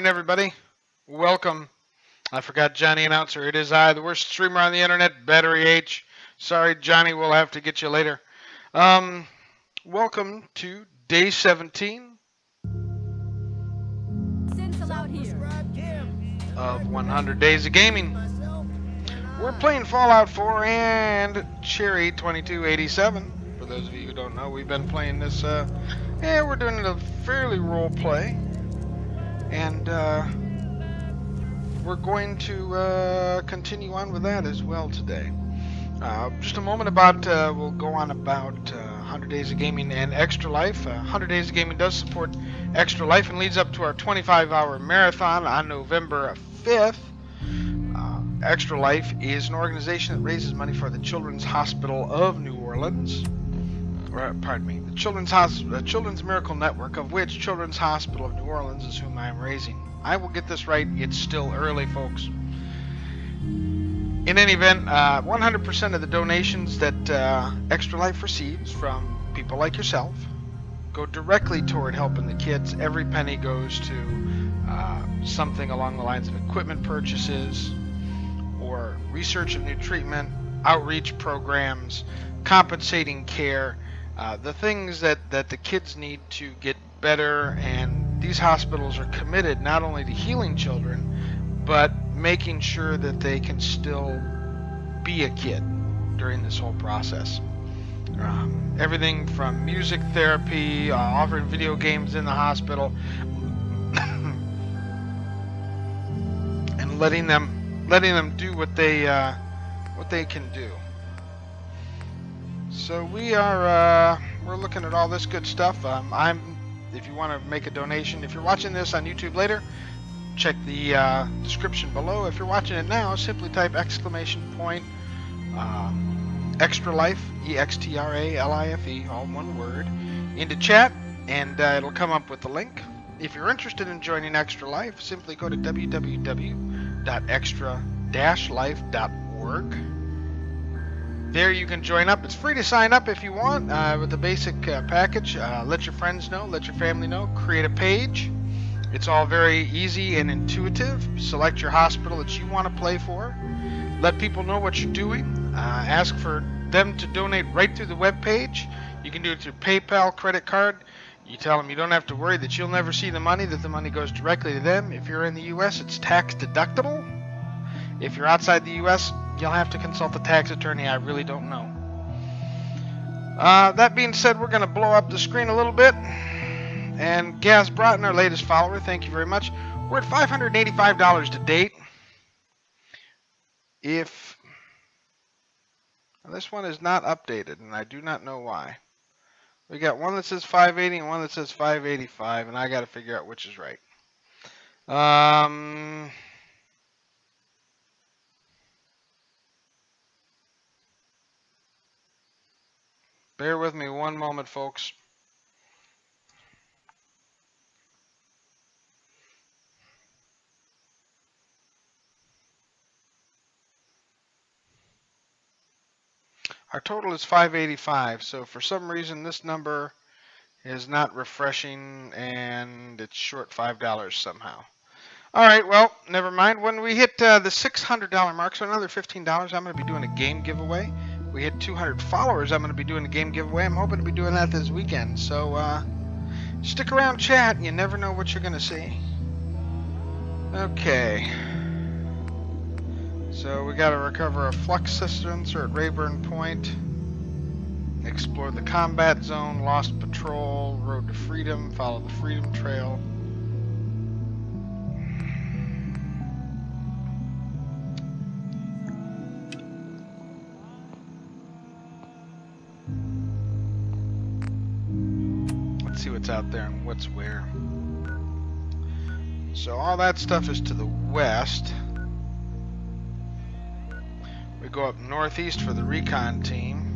Morning, everybody. Welcome. I forgot Johnny Announcer. It is I, the worst streamer on the internet, Battery H. Sorry, Johnny, we'll have to get you later. Um, welcome to day 17 Synths allowed here. of 100 Days of Gaming. We're playing Fallout 4 and Cherry 2287. For those of you who don't know, we've been playing this. Uh, yeah, we're doing a fairly role play, and uh, we're going to uh, continue on with that as well today. Uh, just a moment about uh, we'll go on about uh, 100 Days of Gaming and Extra Life. Uh, 100 Days of Gaming does support Extra Life and leads up to our 25-hour marathon on November 5th. Uh, Extra Life is an organization that raises money for the Children's Hospital of New Orleans. Or, pardon me, the Children's, Hos- uh, Children's Miracle Network, of which Children's Hospital of New Orleans is whom I am raising. I will get this right. It's still early, folks. In any event, uh, 100% of the donations that uh, Extra Life receives from people like yourself go directly toward helping the kids. Every penny goes to uh, something along the lines of equipment purchases or research of new treatment, outreach programs, compensating care, uh, the things that, that the kids need to get better. And these hospitals are committed not only to healing children, but making sure that they can still be a kid during this whole process. Um, everything from music therapy, uh, offering video games in the hospital, and letting them letting them do what they uh, what they can do. So we are uh, we're looking at all this good stuff. Um, I'm if you want to make a donation, if you're watching this on YouTube later, check the uh, description below. If you're watching it now, simply type exclamation point um, extra life E X T R A L I F E all one word into chat, and uh, it'll come up with the link. If you're interested in joining Extra Life, simply go to www.extra-life.org. There you can join up. It's free to sign up if you want uh, with the basic uh, package. Uh, let your friends know, let your family know, create a page. It's all very easy and intuitive. Select your hospital that you want to play for. Let people know what you're doing. Uh, ask for them to donate right through the web page. You can do it through PayPal, credit card. You tell them you don't have to worry that you'll never see the money, that the money goes directly to them. If you're in the U.S., it's tax deductible. If you're outside the U.S., you'll have to consult the tax attorney. I really don't know. Uh, that being said, we're going to blow up the screen a little bit. And Gaz Broughton, our latest follower, thank you very much. We're at $585 to date. If this one is not updated, and I do not know why. We got one that says 580 and one that says 585, and I got to figure out which is right. Um, bear with me one moment, folks. Our total is 585, so for some reason this number is not refreshing and it's short $5 somehow. All right, well, never mind. When we hit uh, the $600 mark, so another $15, I'm going to be doing a game giveaway. We hit 200 followers, I'm going to be doing a game giveaway. I'm hoping to be doing that this weekend. So uh, stick around, chat. You never know what you're going to see. Okay. So we got to recover a flux sensor at Rayburn Point. Explore the combat zone, Lost Patrol, Road to Freedom, follow the Freedom Trail. What's out there and what's where. So all that stuff is to the west. We go up northeast for the recon team.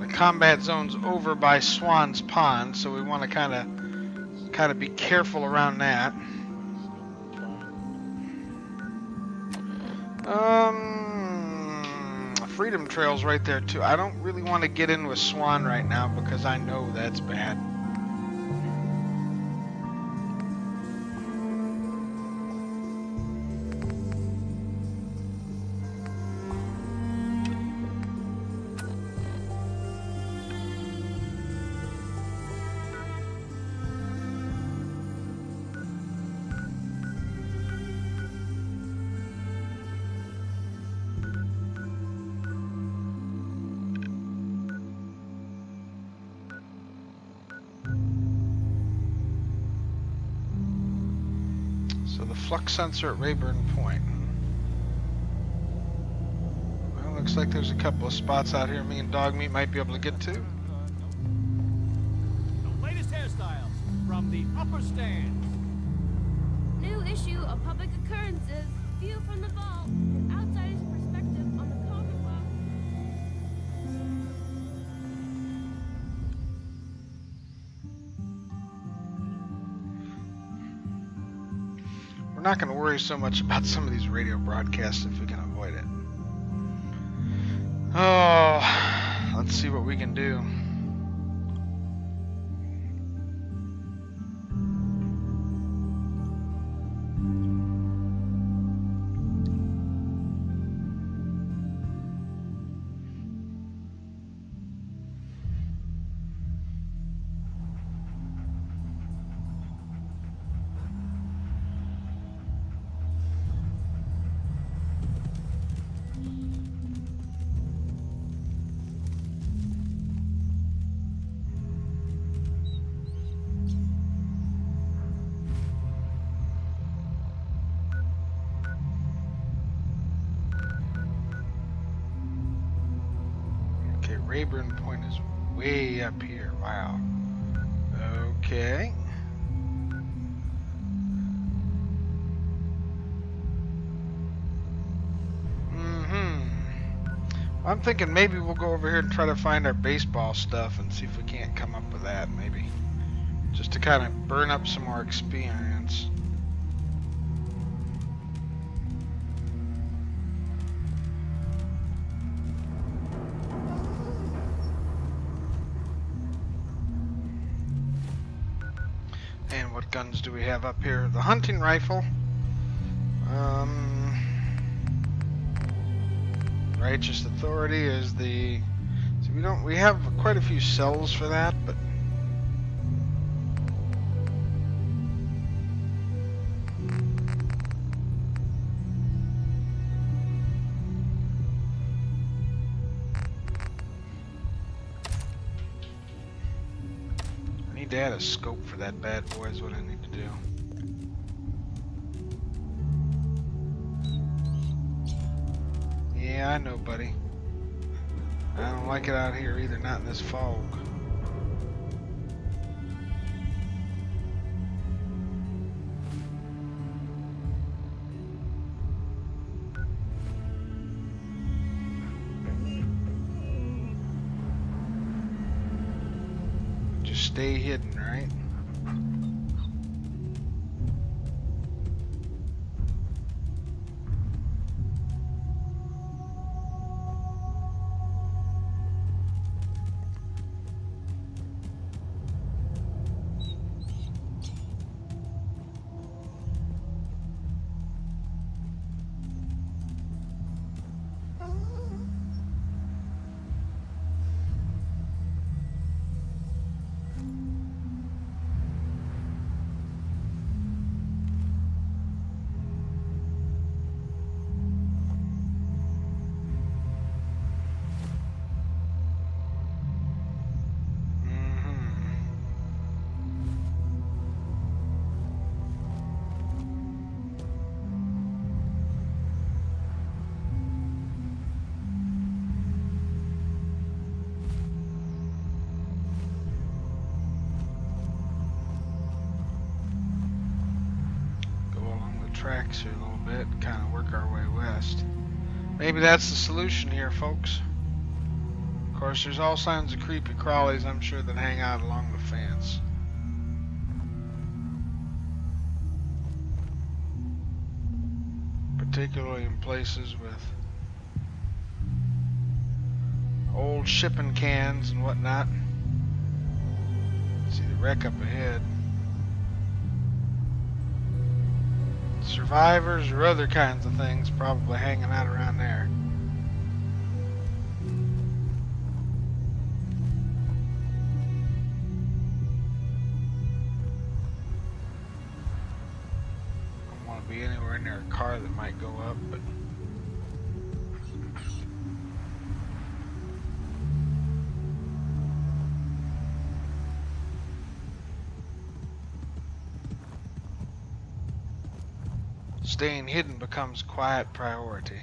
The combat zone's over by Swan's Pond, so we want to kind of kind of be careful around that. Um, Freedom Trail's right there too. I don't really want to get in with Swan right now because I know that's bad. Flux sensor at Rayburn Point. Hmm. Well, looks like there's a couple of spots out here me and Dogmeat might be able to get to. So much about some of these radio broadcasts if we can avoid it. Oh, let's see what we can do. I'm thinking maybe we'll go over here and try to find our baseball stuff and see if we can't come up with that, maybe. Just to kind of burn up some more experience. And what guns do we have up here? The hunting rifle. Um, righteous authority is the. So we don't. We have quite a few cells for that, but. I need to add a scope for that bad boy is what I need buddy. I don't like it out here either, not in this fog. Just stay hidden, tracks here a little bit, kind of work our way west. Maybe that's the solution here, folks. Of course, there's all kinds of creepy crawlies, I'm sure, that hang out along the fence. Particularly in places with old shipping cans and whatnot. See the wreck up ahead. Survivors or other kinds of things probably hanging out around there. Staying hidden becomes quiet priority.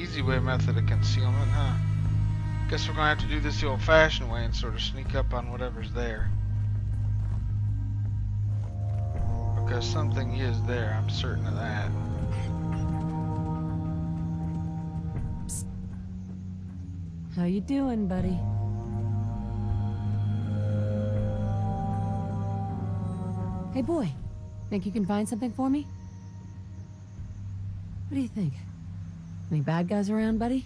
Easy way method of concealment, huh? Guess we're gonna have to do this the old-fashioned way and sort of sneak up on whatever's there. Because something is there, I'm certain of that. How you doing, buddy? Hey, boy. Think you can find something for me? What do you think? Any bad guys around, buddy?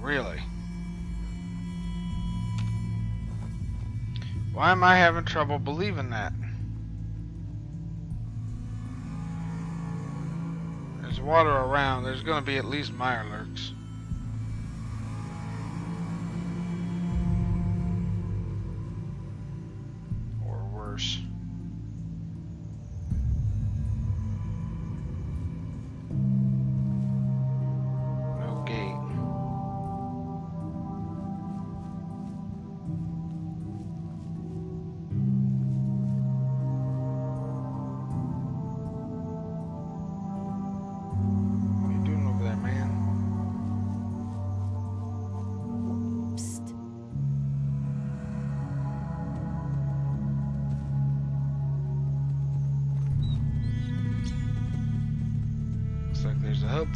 Really? Why am I having trouble believing that? There's water around. There's going to be at least mirelurks. Or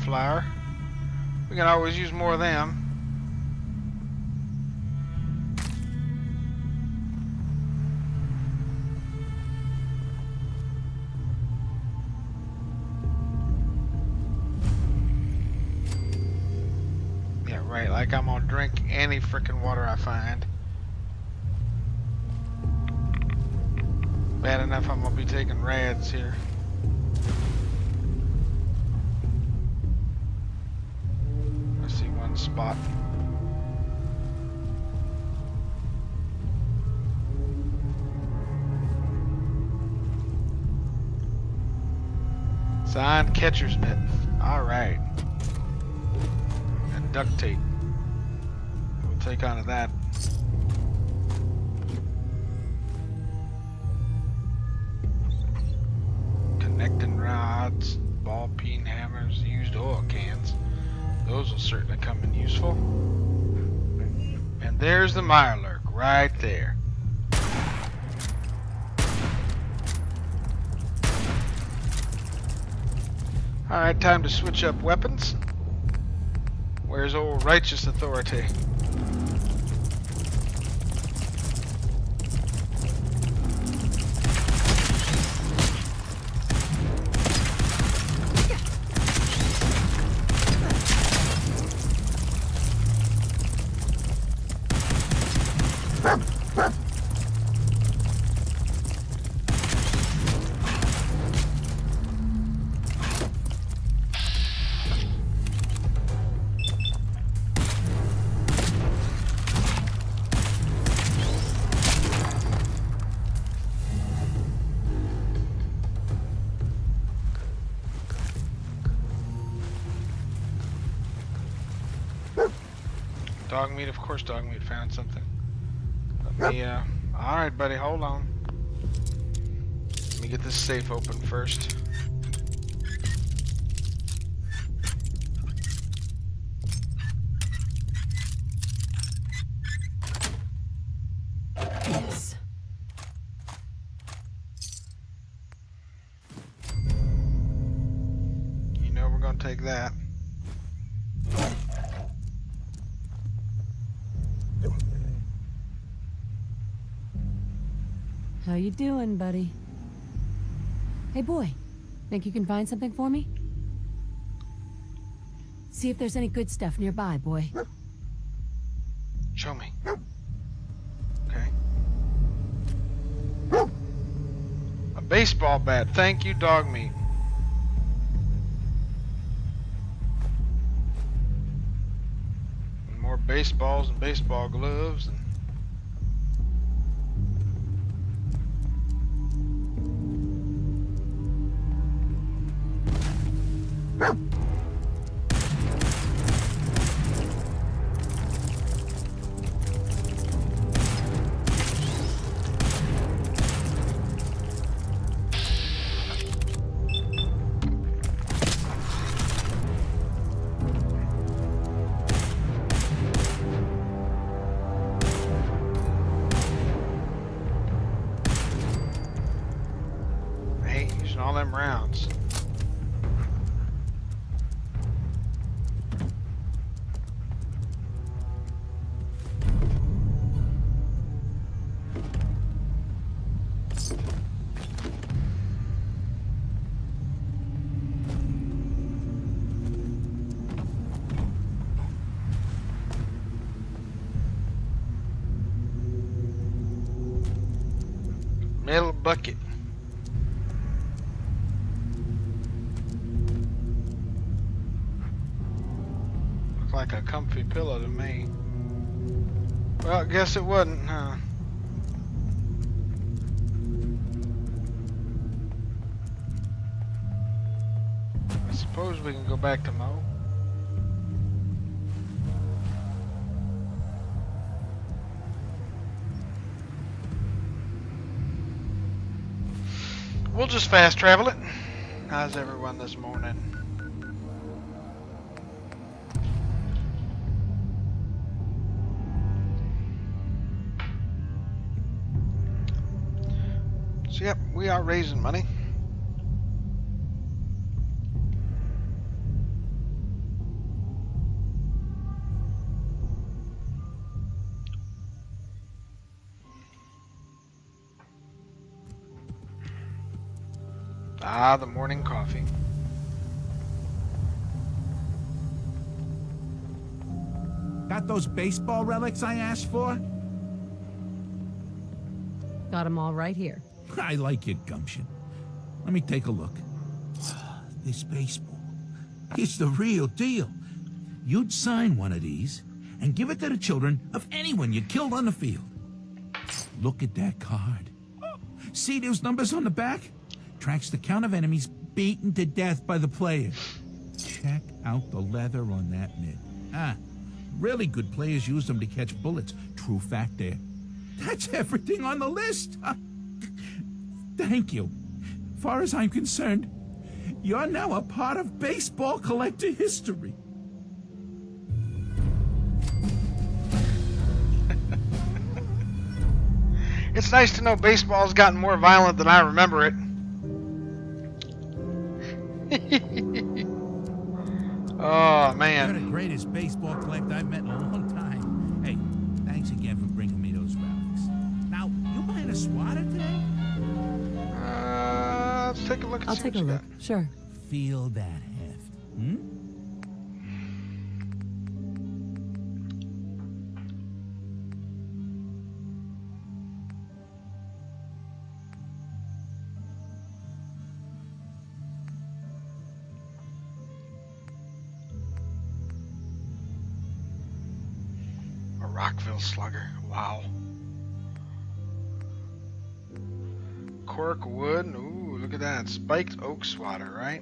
Flyer. We can always use more of them. Yeah, right. Like I'm gonna drink any freaking water I find. Bad enough I'm gonna be taking rads here. Signed catcher's mitt. Alright. And duct tape. We'll take on to that. Connecting rods, ball peen hammers, used oil cans. Those will certainly come in useful. And there's the Mirelurk right there. Alright, time to switch up weapons. Where's old righteous authority? This safe open first. Yes. You know we're gonna take that. How you doing, buddy? Hey, boy. Think you can find something for me? See if there's any good stuff nearby, boy. Show me. Okay. A baseball bat. Thank you, Dogmeat. And more baseballs and baseball gloves and them rounds. Metal bucket. Comfy pillow to me. Well, I guess it wasn't, huh? I suppose we can go back to Moe. We'll just fast travel it. How's everyone this morning? Yep, we are raising money. Ah, the morning coffee. Got those baseball relics I asked for? Got them all right here. I like your gumption. Let me take a look. This baseball. It's the real deal. You'd sign one of these and give it to the children of anyone you killed on the field. Look at that card. See those numbers on the back? Tracks the count of enemies beaten to death by the player. Check out the leather on that mitt. Ah, really good players use them to catch bullets. True fact there. That's everything on the list. Thank you. Far as I'm concerned, you're now a part of baseball collector history. It's nice to know baseball's gotten more violent than I remember it. oh You're the man. greatest baseball collector let's take a look. And I'll see take a you look. Sure. Feel that heft. Hmm? A Rockville Slugger. Wow. Cork wood. Look at that. Spiked oak swatter, right?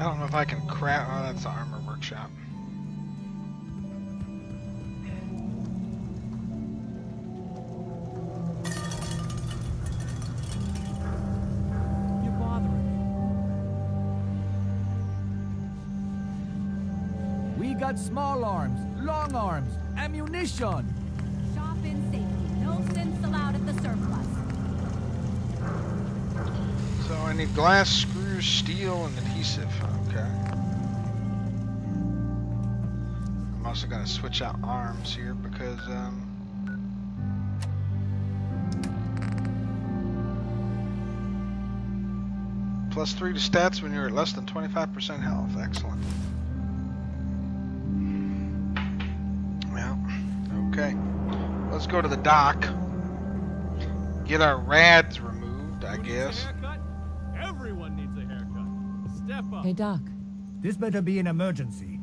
I don't know if I can craft. Oh, that's the armor workshop. You're bothering me. We got small arms, long arms, ammunition. Shop in safety. No Synths allowed at the surplus. So I need glass, screws, steel, and adhesive. Okay. I'm also gonna switch out arms here because um. Plus three to stats when you're at less than 25% health. Excellent. Well, okay. Let's go to the dock. Get our rads haircut. Step up. Hey, Doc. This better be an emergency.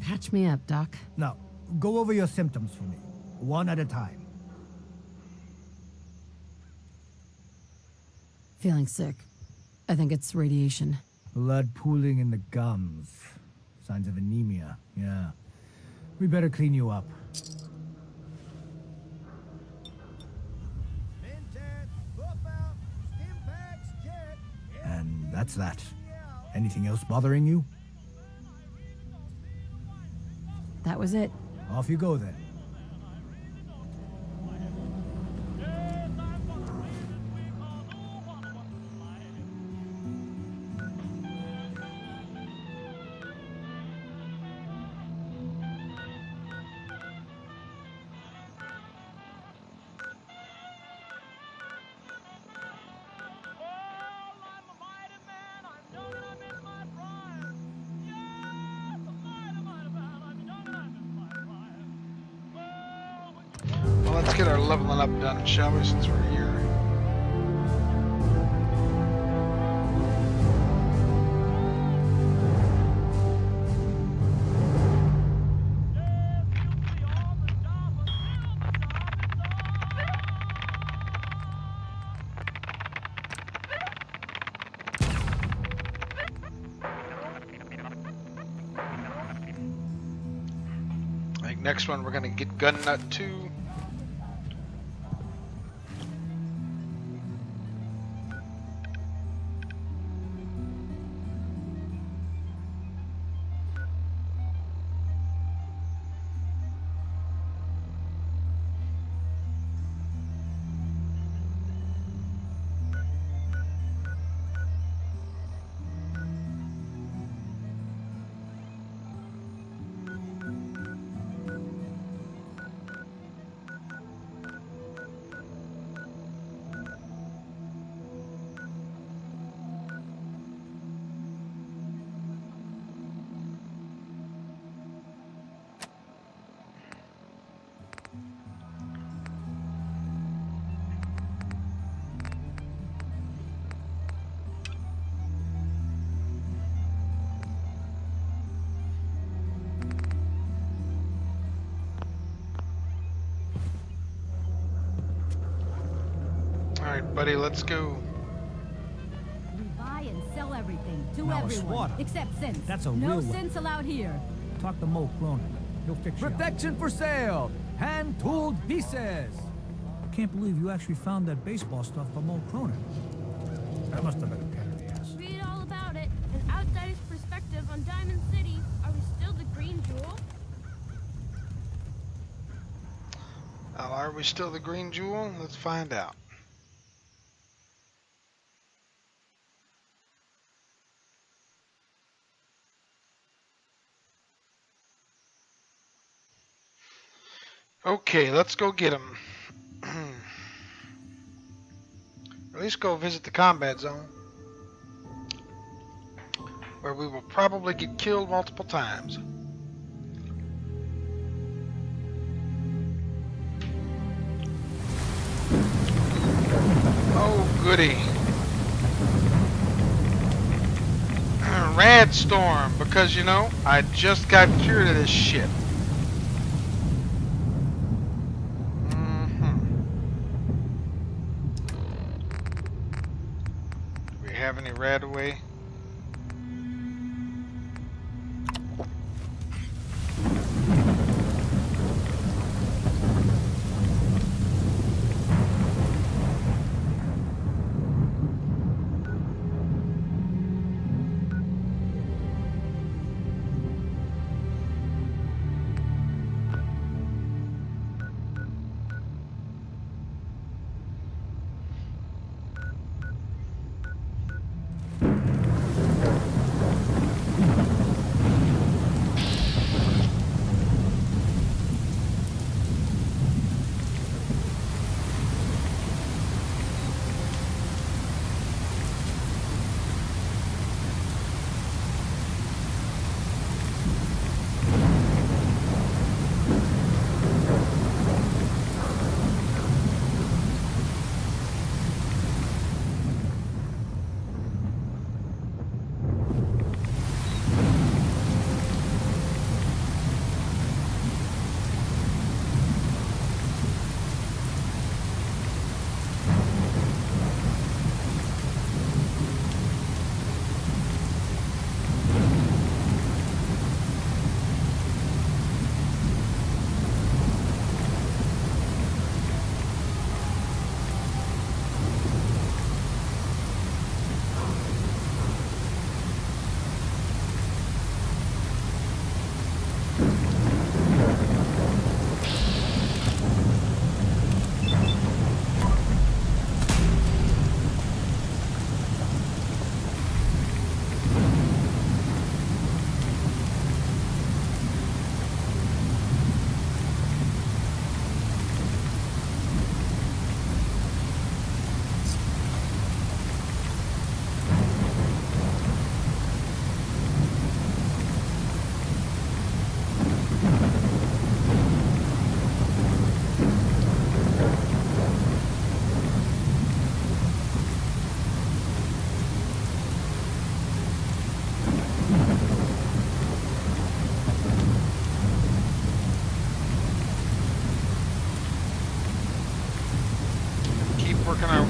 Patch me up, Doc. Now, go over your symptoms for me, one at a time. Feeling sick. I think it's radiation. Blood pooling in the gums. Signs of anemia, yeah. We better clean you up. That's that. Anything else bothering you? That was it. Off you go then. Shall we, since we're here? Next one we're gonna get Gun Nut 2. Buddy, let's go. We buy and sell everything to Now everyone, except synths. That's a no real one. synths allowed here. Talk to Moe Cronin. He'll fix you. up. For sale! Hand-tooled pieces! I can't believe you actually found that baseball stuff from Moe Cronin. That must have been a pain in the ass. Read all about it. An outsider's perspective on Diamond City. Are we still the Green Jewel? Well, are we still the Green Jewel? Let's find out. Okay, let's go get him. at least go visit the combat zone. Where we will probably get killed multiple times. Oh, goody. Rad Storm, because you know, I just got cured of this shit. Mhm. Do we have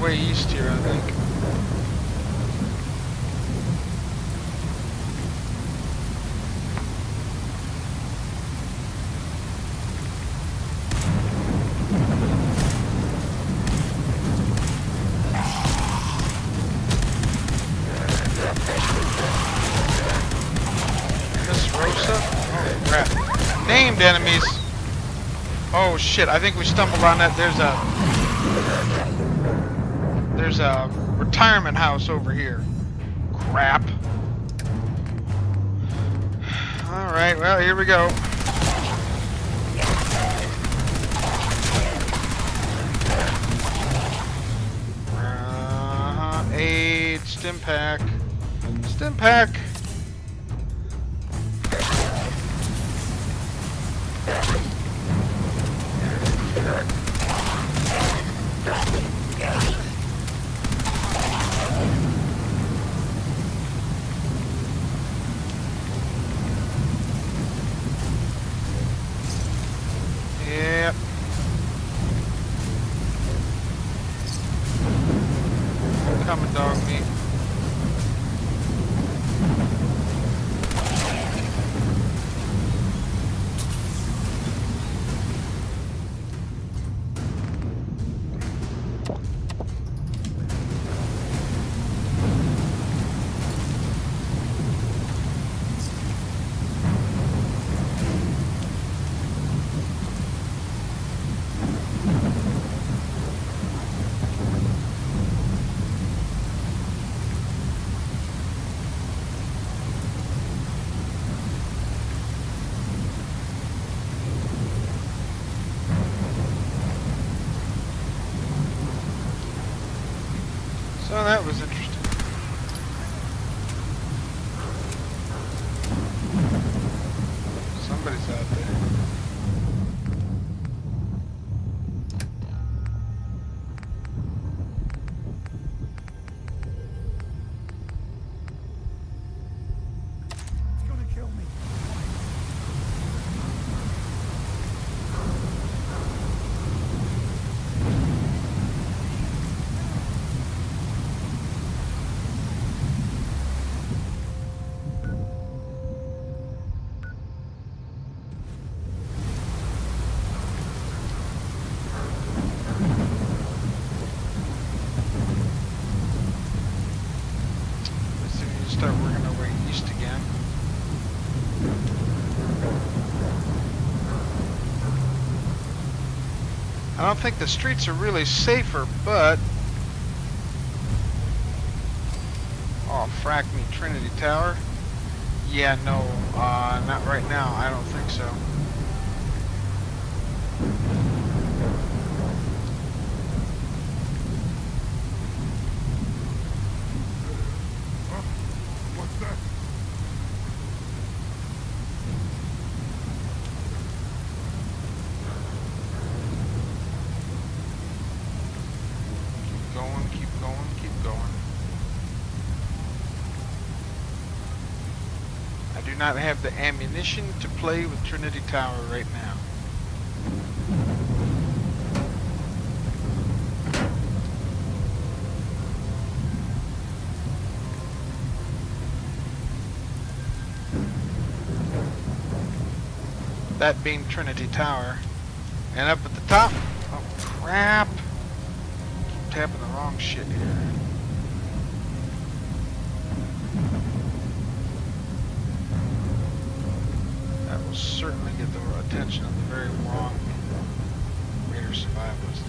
way east here, I think. Oh crap. Named enemies. Oh shit, I think we stumbled on that. There's a there's a retirement house over here. Crap. Alright, well here we go. Uh-huh. Aid, Stimpak. Stim pack. Think the streets are really safer, but... Oh, frack me, Trinity Tower. Yeah, no, uh, not right now. I don't think so. What's that? Keep going, keep going, keep going. I do not have the ammunition to play with Trinity Tower right now. That being Trinity Tower. And up at the top, oh crap. Keep tapping the wrong shit here. That will certainly get the attention of the very wrong Raider Survivalist.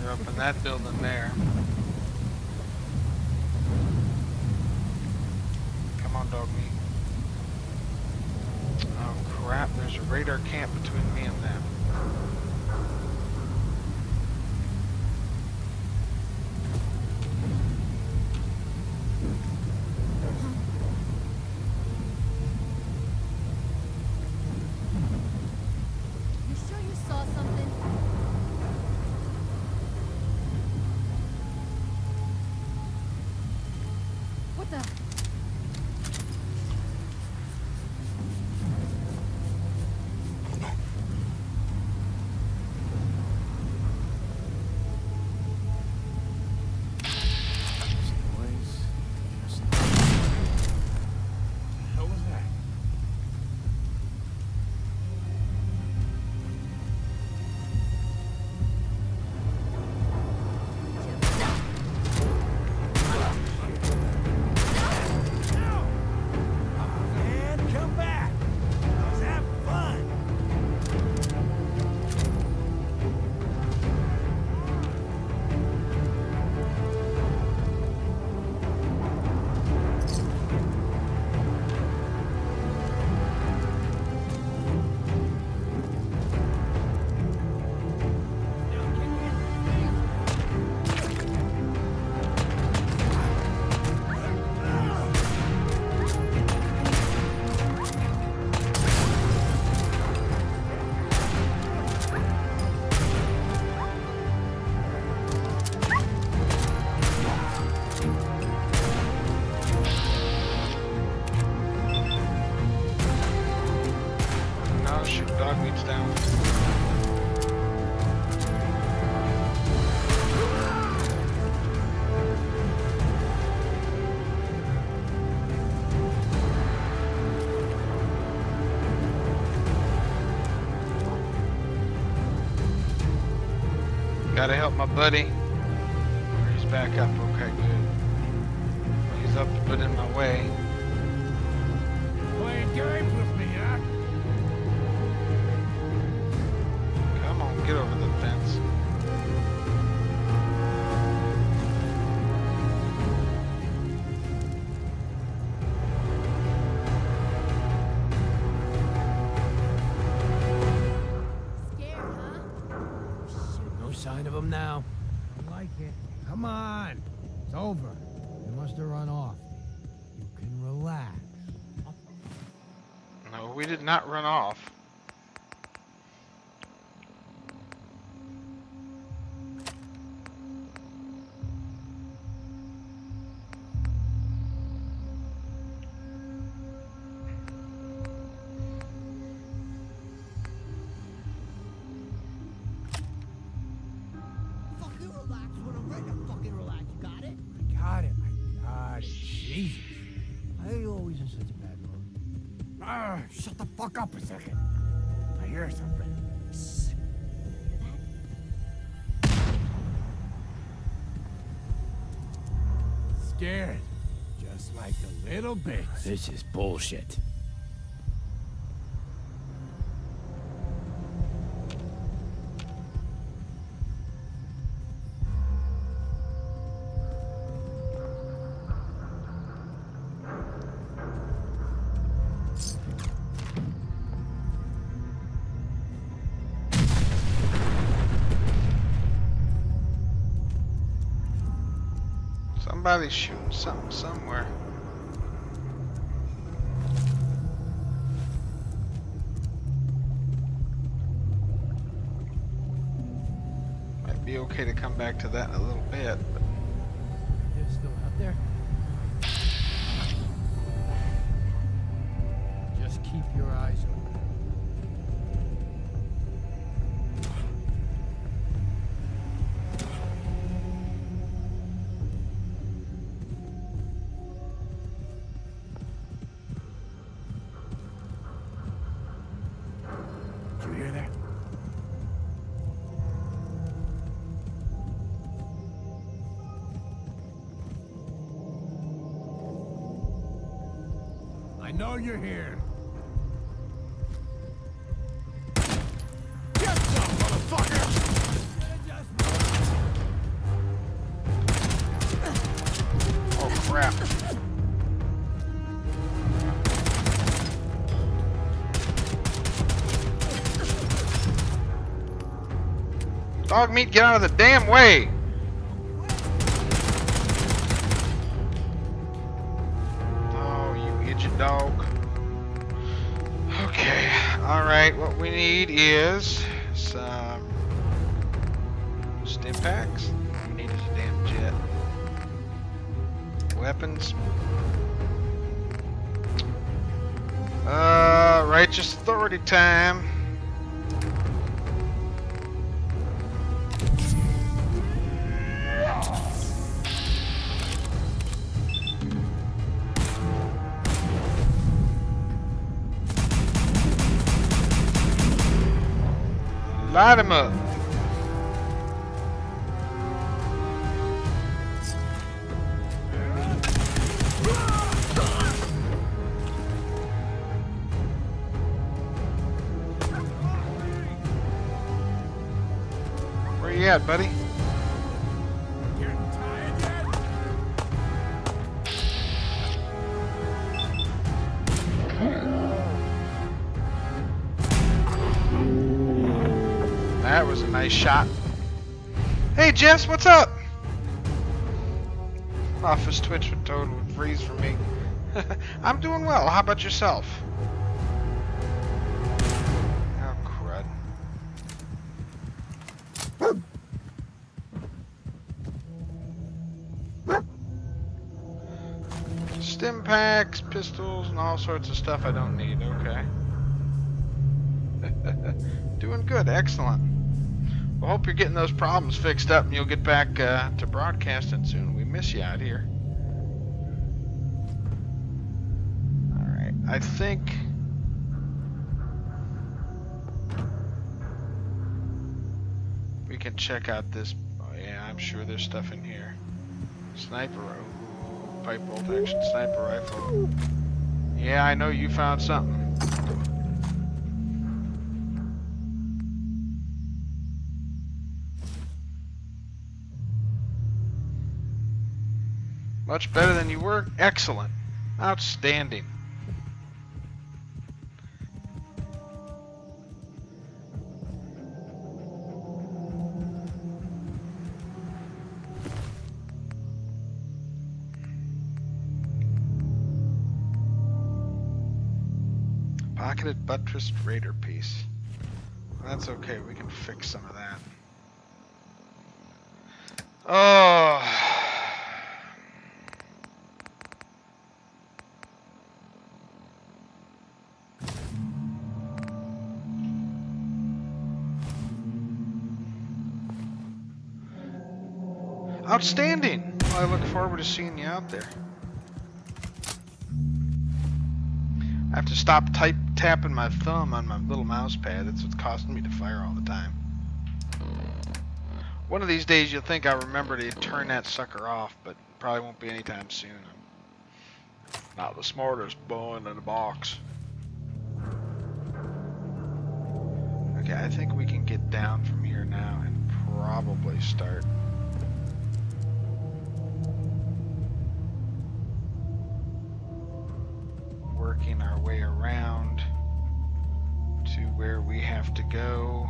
They're up in that building there. Come on, Dogmeat. Oh crap, there's a raider camp between me and them. Gotta help my buddy. Jesus. Why are you always in such a bad mood? Ah, shut the fuck up a second. I hear something. Scared. Just like the little bitch. This is bullshit. Somebody's shooting something somewhere. Might be okay to come back to that in a little bit, but Dogmeat, get out of the damn way! Oh, you idiot dog. Okay, alright, what we need is some Stimpaks. We need is a damn jet. Weapons. Uh, righteous authority time. Light him up. Jess, what's up? Office Twitch totally would freeze for me. I'm doing well. How about yourself? Oh, crud. Stimpaks, pistols, and all sorts of stuff I don't need. Okay. Doing good. Excellent. Well, hope you're getting those problems fixed up and you'll get back uh, to broadcasting soon. We miss you out here. Alright, I think... We can check out this... Oh yeah, I'm sure there's stuff in here. Sniper rifle. Pipe bolt action sniper rifle. Yeah, I know you found something. Much better than you were? Excellent. Outstanding. Pocketed buttressed raider piece. That's okay, we can fix some of that. Oh. Outstanding! I look forward to seeing you out there. I have to stop type tapping my thumb on my little mouse pad. That's what's costing me to fire all the time. One of these days you'll think I remember to turn that sucker off, but probably won't be anytime soon. I'm not the smartest boy in the box. Okay, I think we can get down from here now and probably start have to go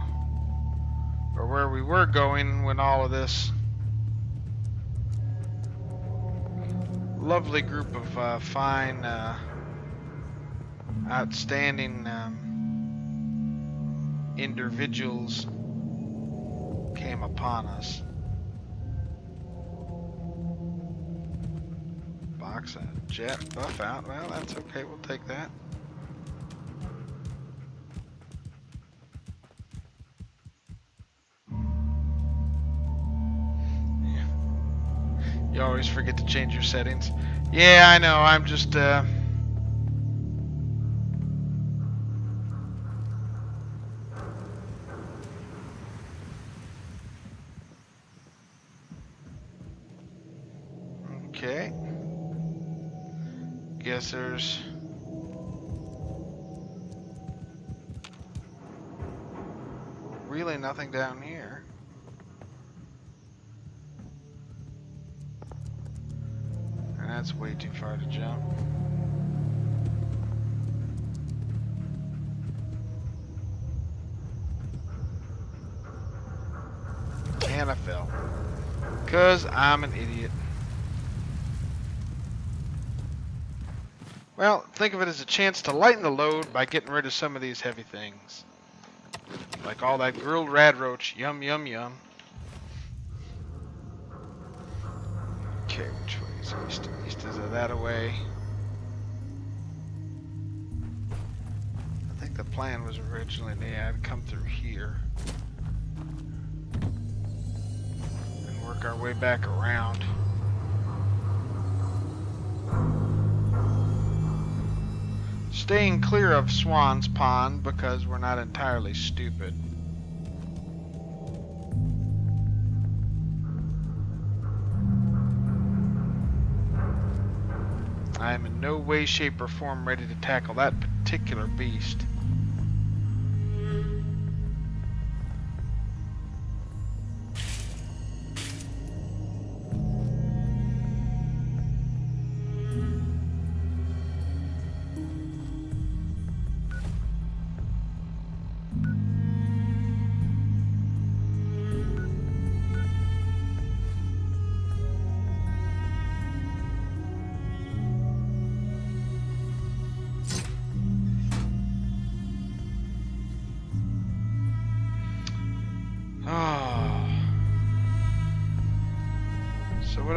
or where we were going when all of this lovely group of uh, fine uh, outstanding um, individuals came upon us box a jet Buffout. Well, that's okay. We'll take that. Always forget to change your settings. Yeah, I know. I'm just, uh... I'm an idiot. Well, think of it as a chance to lighten the load by getting rid of some of these heavy things. Like all that grilled radroach. Yum, yum, yum. Okay, which way is east? East is that away. I think the plan was originally they had come through here. Work our way back around. Staying clear of Swan's Pond because we're not entirely stupid. I am in no way, shape, or form ready to tackle that particular beast.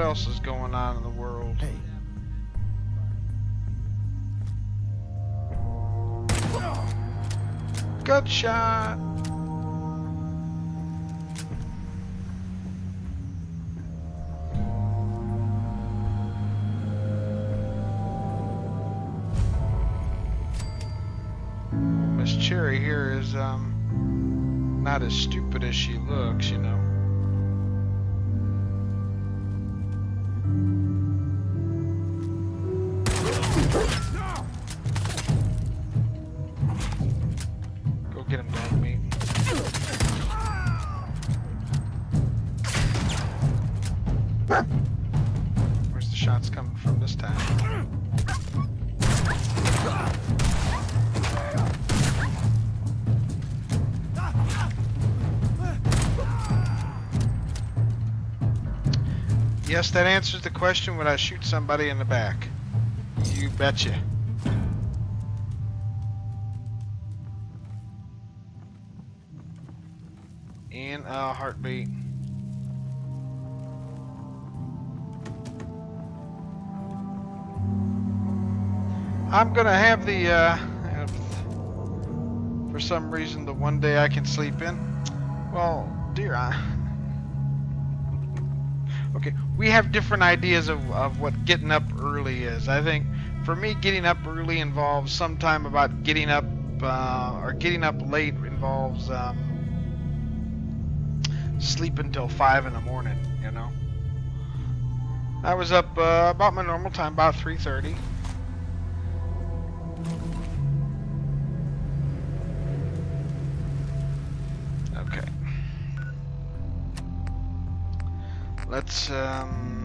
Else is going on in the world? Hey. Good shot. Miss Cherry here is um not as stupid as she looks, you know. Yes, that answers the question when I shoot somebody in the back. You betcha. In a heartbeat. I'm gonna have the, uh, for some reason, the one day I can sleep in. Well, dear, I. We have different ideas of, of what getting up early is. I think for me, getting up early involves sometime about getting up, uh, or getting up late involves um, sleep until 5 in the morning, you know. I was up uh, about my normal time, about 3.30. Okay. Let's, um...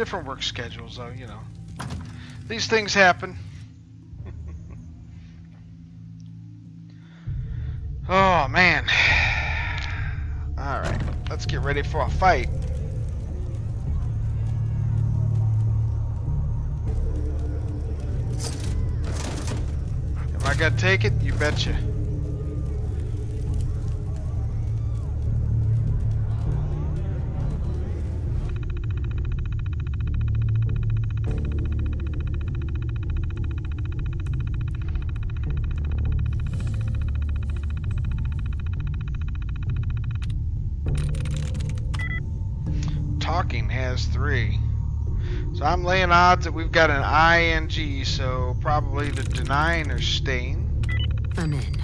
different work schedules, though, you know. These things happen. oh, man. Alright, let's get ready for a fight. Am I gonna take it? You betcha. I'm laying odds that we've got an ing, so probably the denying or staying. I'm in.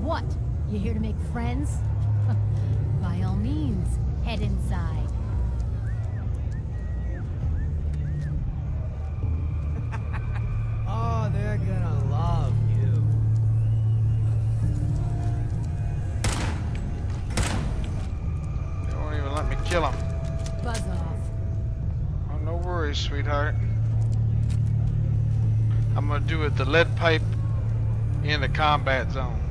What? You here to make friends? By all means, head inside. It the lead pipe in the combat zone.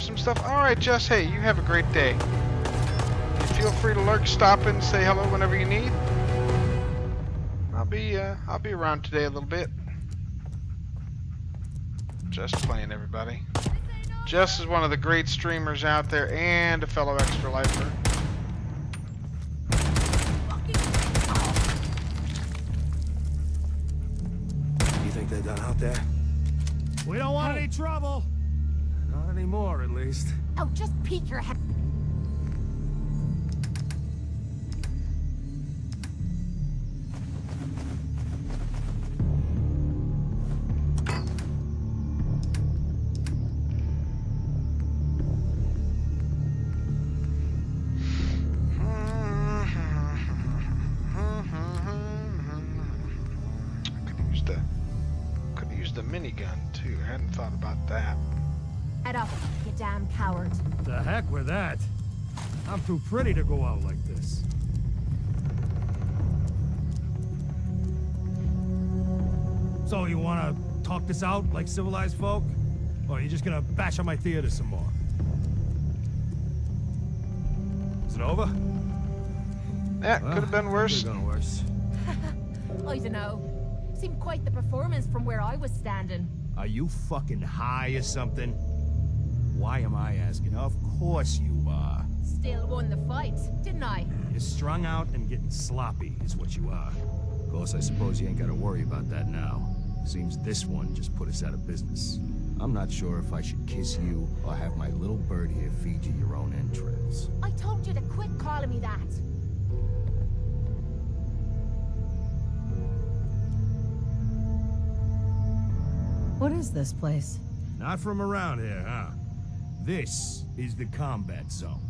The move some stuff. Alright, Jess, hey, you have a great day. Feel free to lurk, stop in, say hello whenever you need. I'll be uh, I'll be around today a little bit. Just playing everybody. Jess is one of the great streamers out there and a fellow extra lifer. You think they're done out there? We don't want any trouble. Anymore, at least. Oh, just peek your head. Too pretty to go out like this. So you wanna talk this out like civilized folk? Or are you just gonna bash on my theater some more? Is it over? Yeah, could have been ah, worse. Could've worse. I don't know. Seemed quite the performance from where I was standing. Are you fucking high or something? Why am I asking? Of course you are. Still won the fight, didn't I? You're strung out and getting sloppy, is what you are. Of course, I suppose you ain't gotta worry about that now. Seems this one just put us out of business. I'm not sure if I should kiss you or have my little bird here feed you your own entrails. I told you to quit calling me that. What is this place? Not from around here, huh? This is the combat zone.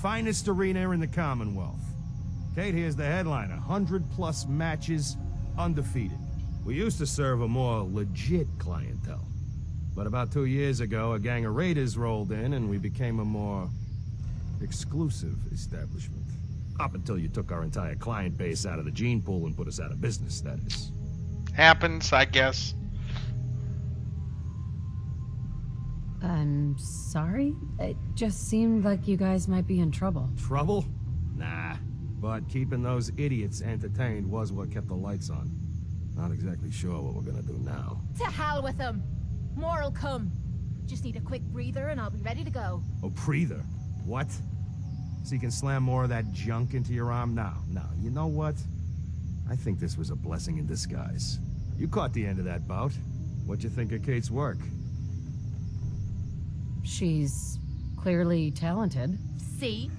Finest arena in the Commonwealth. Cait here's the headliner. 100 plus matches, undefeated. We used to serve a more legit clientele. But about two years ago, a gang of raiders rolled in and we became a more exclusive establishment. Up until you took our entire client base out of the gene pool and put us out of business, that is. Happens, I guess. I'm sorry? It just seemed like you guys might be in trouble. Trouble? Nah. But keeping those idiots entertained was what kept the lights on. Not exactly sure what we're gonna do now. To hell with them. More'll come. Just need a quick breather and I'll be ready to go. Oh, breather. What? So you can slam more of that junk into your arm now? Now, you know what? I think this was a blessing in disguise. You caught the end of that bout. What'd you think of Cait's work? She's clearly talented. See?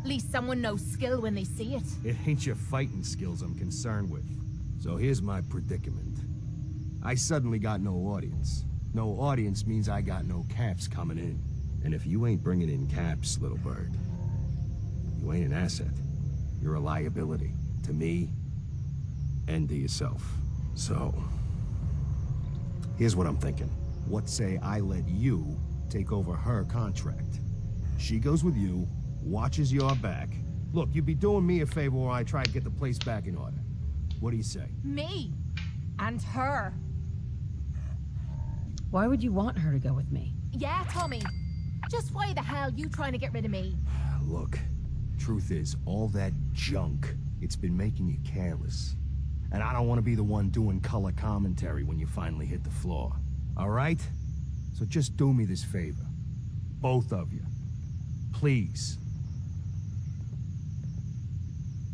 At least someone knows skill when they see it. It ain't your fighting skills I'm concerned with. So here's my predicament. I suddenly got no audience. No audience means I got no caps coming in. And if you ain't bringing in caps, little bird, you ain't an asset. You're a liability to me and to yourself. So, here's what I'm thinking. What say I let you take over her contract? She goes with you, watches your back. Look, you'd be doing me a favor while I try to get the place back in order. What do you say? Me. And her. Why would you want her to go with me? Yeah, Tommy. Just why the hell you trying to get rid of me? Look, truth is, all that junk, it's been making you careless. And I don't want to be the one doing color commentary when you finally hit the floor. All right? So just do me this favor. Both of you. Please.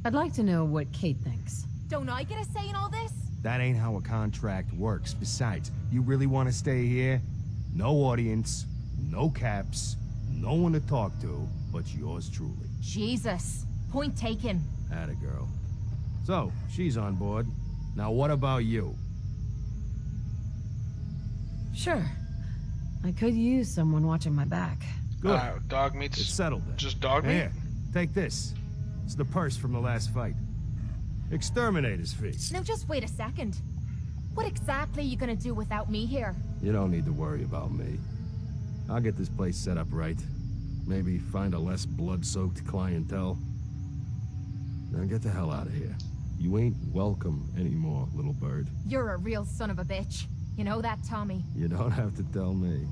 I'd like to know what Cait thinks. Don't I get a say in all this? That ain't how a contract works. Besides, you really want to stay here? No audience, no caps, no one to talk to, but yours truly. Jesus. Point taken. Atta girl. So, she's on board. Now what about you? Sure. I could use someone watching my back. Good. Uh, Dogmeat's It's settled then. just Dogmeat. Here, take this. It's the purse from the last fight. Exterminator's fee. Now just wait a second. What exactly are you gonna do without me here? You don't need to worry about me. I'll get this place set up right. Maybe find a less blood-soaked clientele. Now get the hell out of here. You ain't welcome anymore, little bird. You're a real son of a bitch. You know that, Tommy. You don't have to tell me.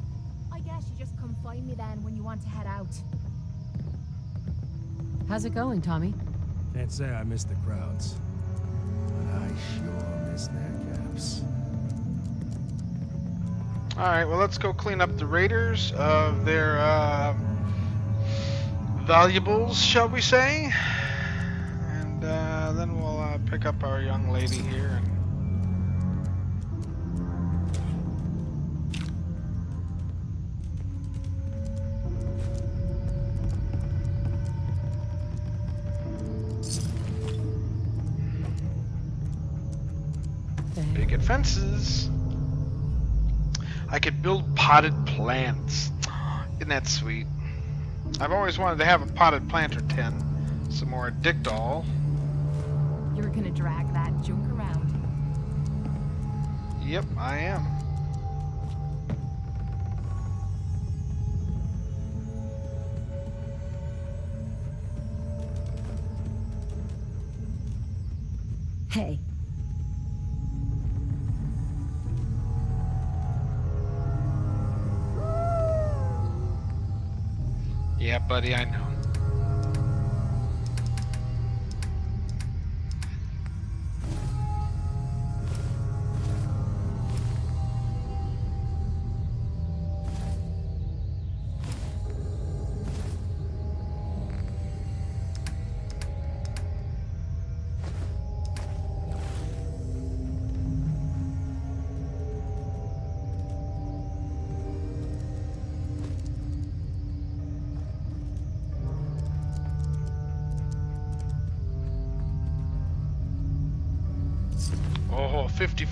I guess you just come find me then when you want to head out. How's it going, Tommy? Can't say I miss the crowds. But I sure miss their caps. All right, well, let's go clean up the raiders of their uh, valuables, shall we say? And uh, then we'll uh, pick up our young lady here. I could build potted plants. Isn't that sweet? I've always wanted to have a potted plant or ten. Some more Dictol. You're gonna drag that junk around. Yep, I am. Hey, buddy, I know.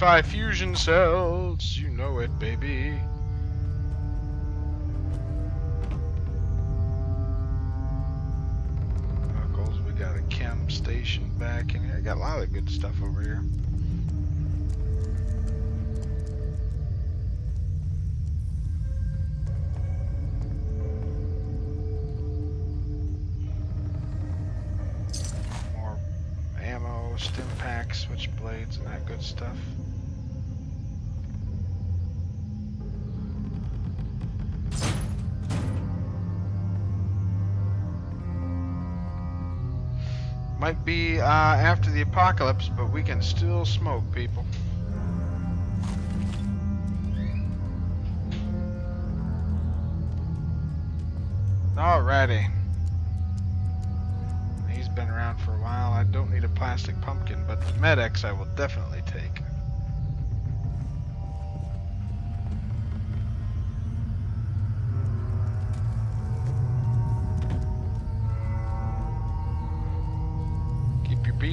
55 fusion cells. You know it, baby. Knuckles, we got a chem station back in here. I got a lot of good stuff over here. Might be uh, after the apocalypse, but we can still smoke, people. Alrighty. He's been around for a while. I don't need a plastic pumpkin, but the Med-X I will definitely take.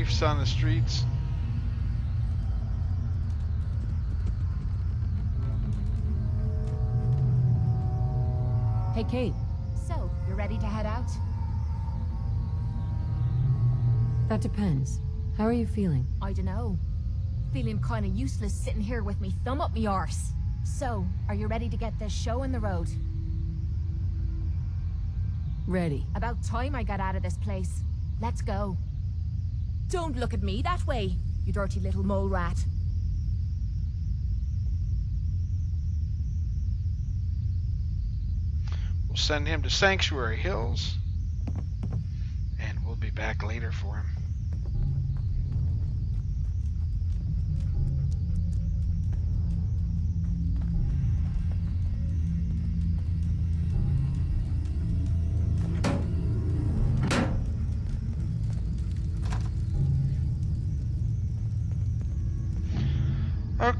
Keep on the streets. hey, Cait. So, you're ready to head out? That depends. How are you feeling? I dunno. Feeling kinda useless sitting here with me thumb up me arse. So, are you ready to get this show on the road? Ready. About time I got out of this place. Let's go. Don't look at me that way, you dirty little mole rat. We'll send him to Sanctuary Hills. And we'll be back later for him.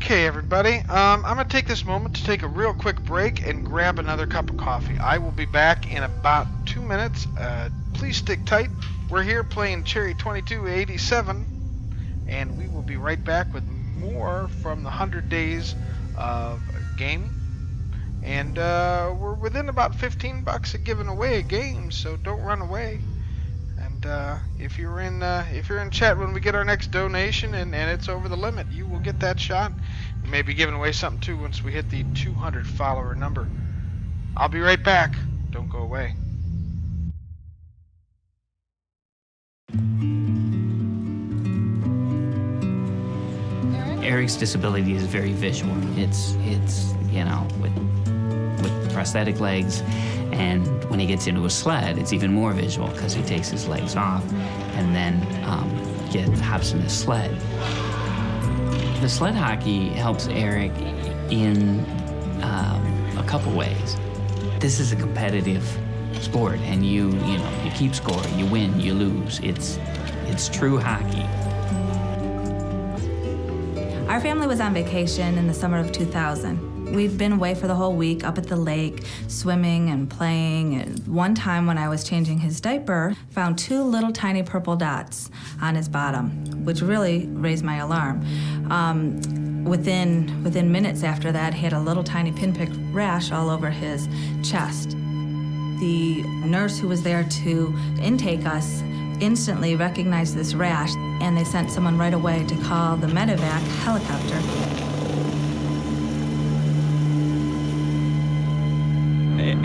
Okay, everybody. Um, I'm going to take this moment to take a real quick break and grab another cup of coffee. I will be back in about two minutes. Uh, please stick tight. We're here playing Cherry 2287, and we will be right back with more from the 100 Days of Game. And uh, we're within about 15 bucks of giving away a game, so don't run away. Uh, if you're in uh, if you're in chat when we get our next donation and, and it's over the limit, you will get that shot. We may be giving away something too once we hit the 200 follower number. I'll be right back. Don't go away. Eric's disability is very visual. It's it's you know with prosthetic legs, and when he gets into a sled, it's even more visual because he takes his legs off, and then um, get hops in his sled. The sled hockey helps Eric in um, a couple ways. This is a competitive sport, and you you know you keep score, you win, you lose. It's it's true hockey. Our family was on vacation in the summer of 2000. We'd been away for the whole week up at the lake, swimming and playing. And one time when I was changing his diaper, found two little tiny purple dots on his bottom, which really raised my alarm. Um, within within minutes after that, he had a little tiny pinprick rash all over his chest. The nurse who was there to intake us instantly recognized this rash and they sent someone right away to call the medevac helicopter.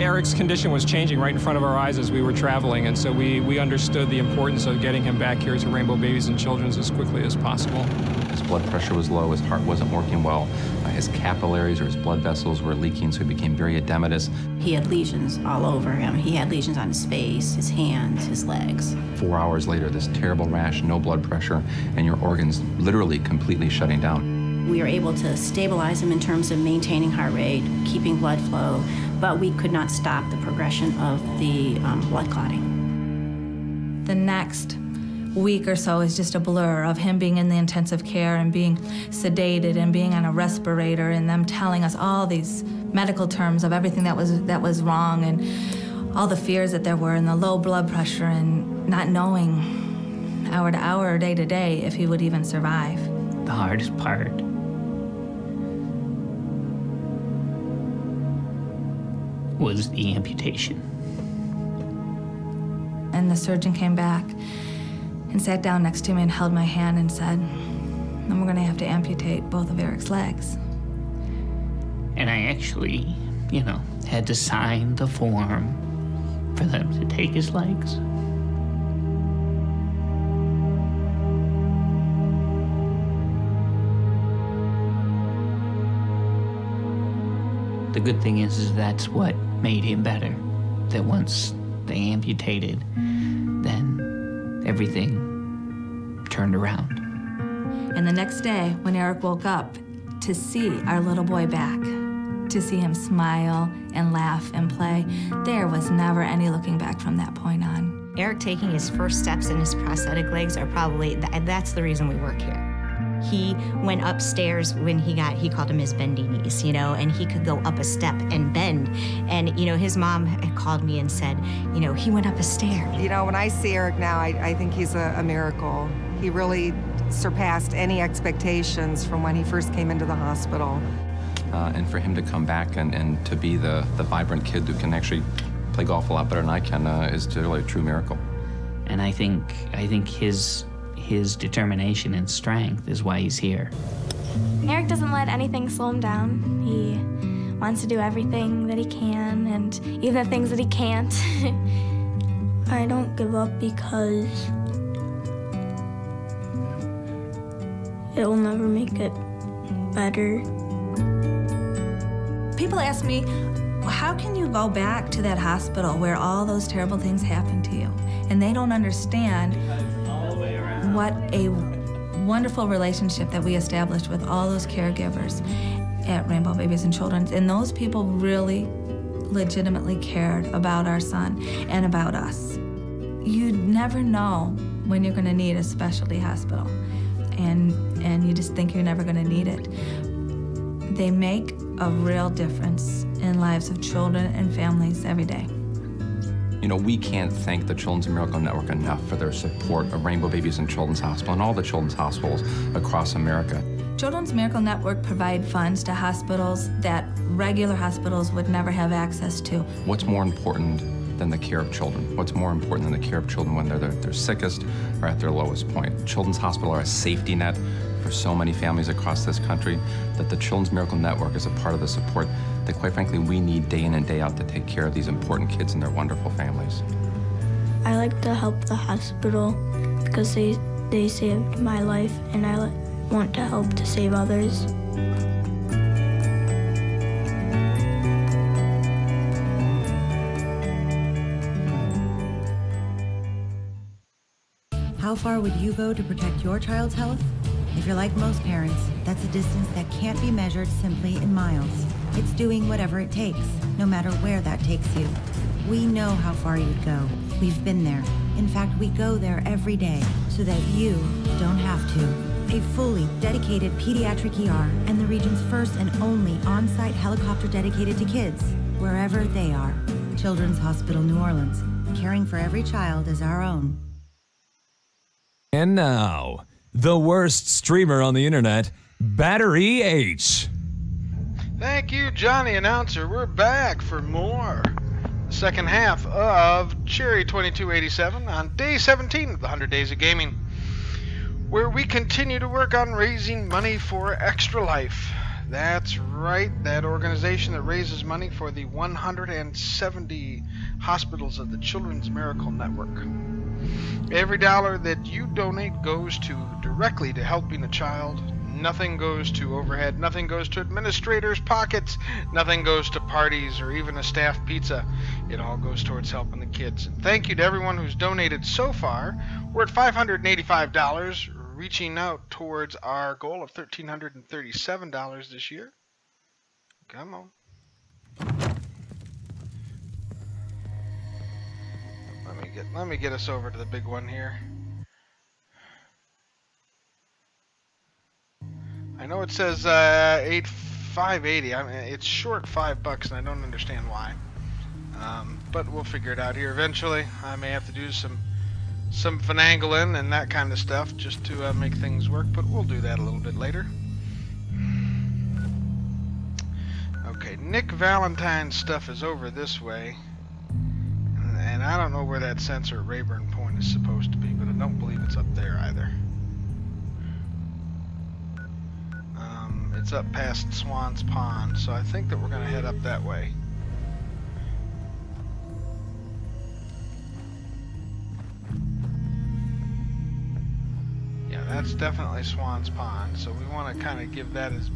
Eric's condition was changing right in front of our eyes as we were traveling, and so we, we understood the importance of getting him back here to Rainbow Babies and Children's as quickly as possible. His blood pressure was low, his heart wasn't working well, uh, his capillaries or his blood vessels were leaking, so he became very edematous. He had lesions all over him. He had lesions on his face, his hands, his legs. Four hours later, this terrible rash, no blood pressure, and your organs literally completely shutting down. We were able to stabilize him in terms of maintaining heart rate, keeping blood flow, but we could not stop the progression of the um, blood clotting. The next week or so is just a blur of him being in the intensive care and being sedated and being on a respirator and them telling us all these medical terms of everything that was that was wrong and all the fears that there were and the low blood pressure and not knowing hour to hour or day to day if he would even survive. The hardest part was the amputation. And the surgeon came back and sat down next to me and held my hand and said, and we're going to have to amputate both of Eric's legs. And I actually, you know, had to sign the form for them to take his legs. The good thing is, is that's what made him better. That once they amputated, then everything turned around. And the next day, when Eric woke up, to see our little boy back, to see him smile and laugh and play, there was never any looking back from that point on. Eric taking his first steps in his prosthetic legs are probably, th- that's the reason we work here. He went upstairs when he got, he called him his bendy knees, you know, and he could go up a step and bend. And, you know, his mom had called me and said, you know, he went up a stair. You know, when I see Eric now, I, I think he's a, a miracle. He really surpassed any expectations from when he first came into the hospital. Uh, and for him to come back and, and to be the, the vibrant kid who can actually play golf a lot better than I can uh, is really a true miracle. And I think I think his his determination and strength is why he's here. Eric doesn't let anything slow him down. He wants to do everything that he can, and even the things that he can't. I don't give up because it will never make it better. People ask me, how can you go back to that hospital where all those terrible things happened to you? And they don't understand what a wonderful relationship that we established with all those caregivers at Rainbow Babies and Children's. And those people really legitimately cared about our son and about us. You never know when you're going to need a specialty hospital, and, and you just think you're never going to need it. They make a real difference in lives of children and families every day. You know, we can't thank the Children's Miracle Network enough for their support of Rainbow Babies and Children's Hospital and all the children's hospitals across America. Children's Miracle Network provide funds to hospitals that regular hospitals would never have access to. What's more important than the care of children? What's more important than the care of children when they're their, their sickest or at their lowest point? Children's Hospital are a safety net for so many families across this country that the Children's Miracle Network is a part of the support that, quite frankly, we need day in and day out to take care of these important kids and their wonderful families. I like to help the hospital because they, they saved my life, and I want to help to save others. How far would you go to protect your child's health? If you're like most parents, that's a distance that can't be measured simply in miles. It's doing whatever it takes, no matter where that takes you. We know how far you'd go. We've been there. In fact, we go there every day so that you don't have to. A fully dedicated pediatric ER and the region's first and only on site helicopter dedicated to kids, wherever they are. Children's Hospital New Orleans, caring for every child as our own. And now, the worst streamer on the internet, Battery H. Thank you, Johnny Announcer. We're back for more. The second half of Cherry 2287 on day 17 of the 100 Days of Gaming, where we continue to work on raising money for Extra Life. That's right, that organization that raises money for the 170 hospitals of the Children's Miracle Network. Every dollar that you donate goes to directly to helping a child. Nothing goes to overhead, nothing goes to administrators' pockets, nothing goes to parties or even a staff pizza. It all goes towards helping the kids. And thank you to everyone who's donated so far. We're at $585, reaching out towards our goal of $1,337 this year. Come on. Let me get let me get us over to the big one here. I know it says uh, eight five eighty. I mean, it's short five bucks, and I don't understand why. Um, but we'll figure it out here eventually. I may have to do some some finagling and that kind of stuff just to uh, make things work, but we'll do that a little bit later. Okay, Nick Valentine's stuff is over this way. And, I don't know where that sensor at Rayburn Point is supposed to be, but I don't believe it's up there either. Um, it's up past Swan's Pond, so I think that we're going to head up that way. Yeah, that's definitely Swan's Pond, so we want to kind of give that as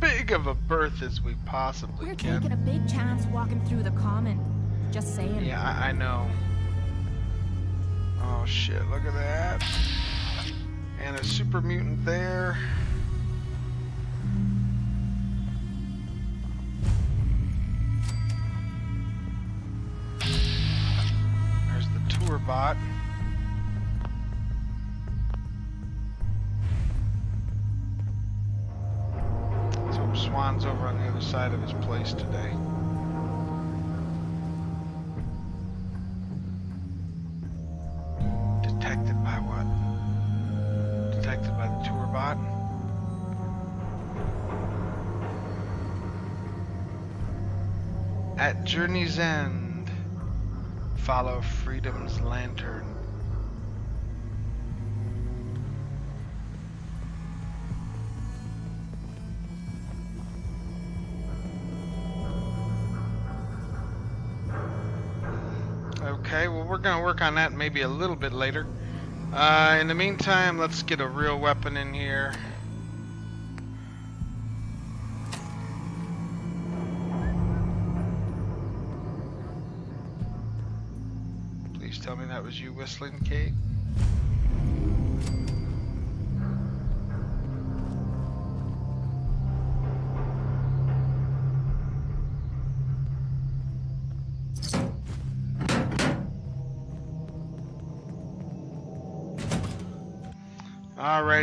big of a berth as we possibly can. We're taking a big chance walking through the common. Just saying. Yeah, I, I know. Oh shit, look at that. And a super mutant there. There's the tour bot. So Swan's over on the other side of his place today. Bot? At Journey's End. Follow freedom's lantern. Okay, well we're gonna work on that maybe a little bit later. Uh, in the meantime, let's get a real weapon in here. Please tell me that was you whistling, Cait.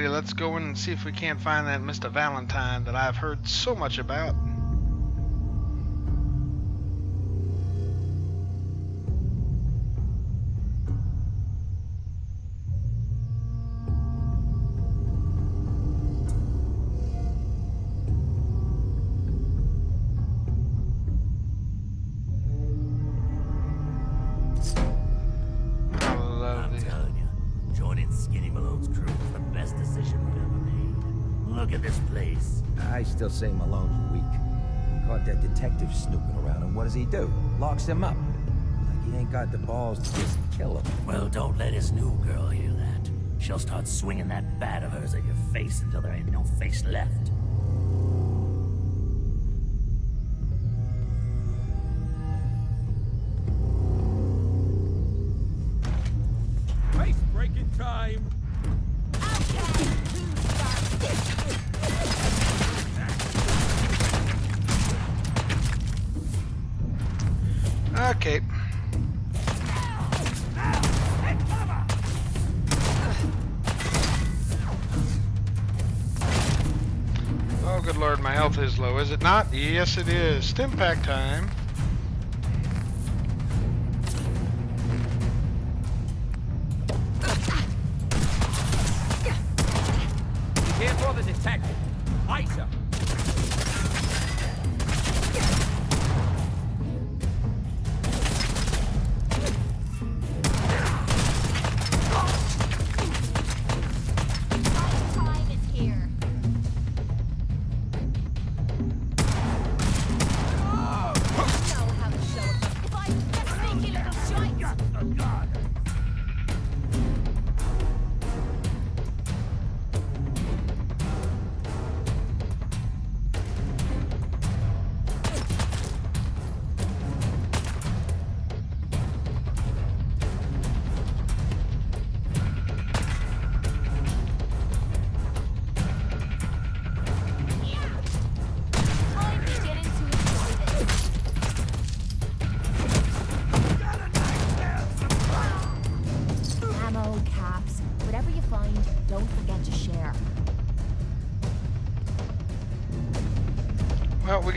Alrighty, let's go in and see if we can't find that Mr. Valentine that I've heard so much about. Does he do? Locks him up. Like he ain't got the balls to just kill him. Well, don't let his new girl hear that. She'll start swinging that bat of hers at your face until there ain't no face left. Okay. Oh, good lord, my health is low, is it not? Yes, it is. Stimpak time.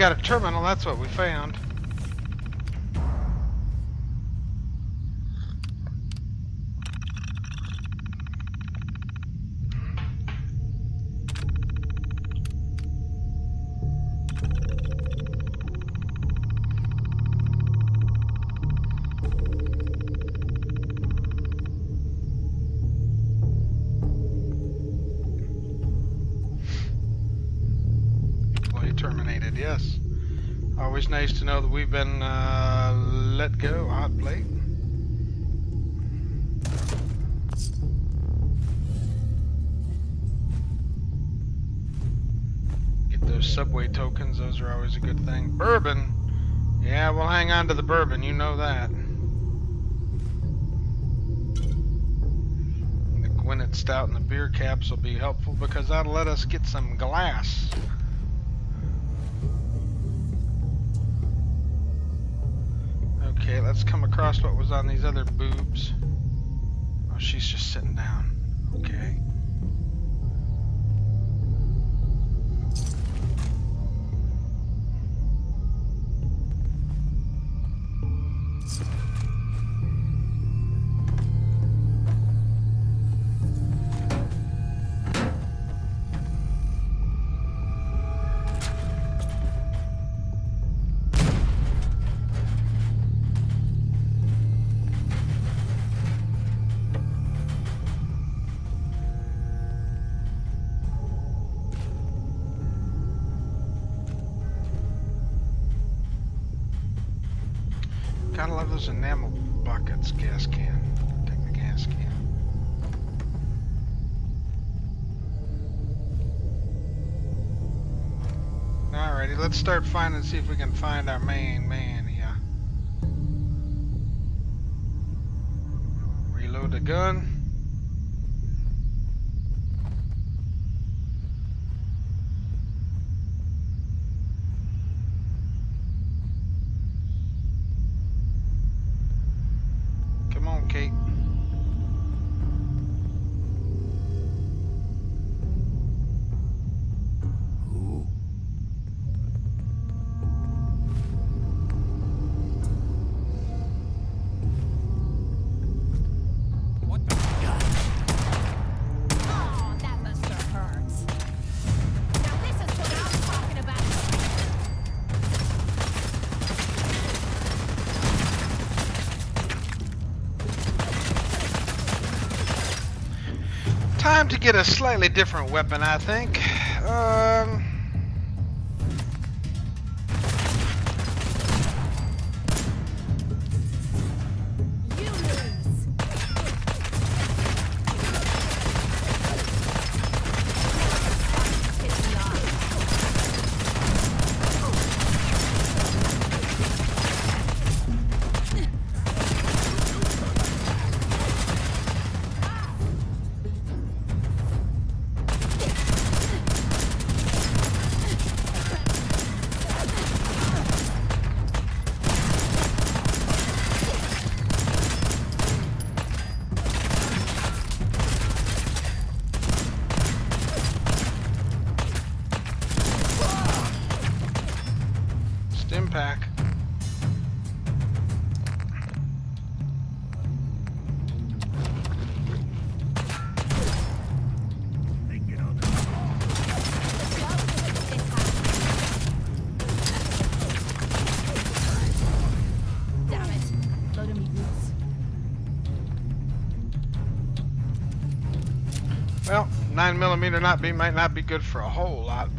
Got a terminal, that's what we found. Caps will be helpful because that'll let us get some glass. Okay, let's come across what was on these other boobs. Oh, she's just sitting down. Okay. Buckets, gas can. Take the gas can. Alrighty, let's start finding, see if we can find our main man here. Reload the gun. Get a slightly different weapon, I think. Um, not be might not be good for a whole lot,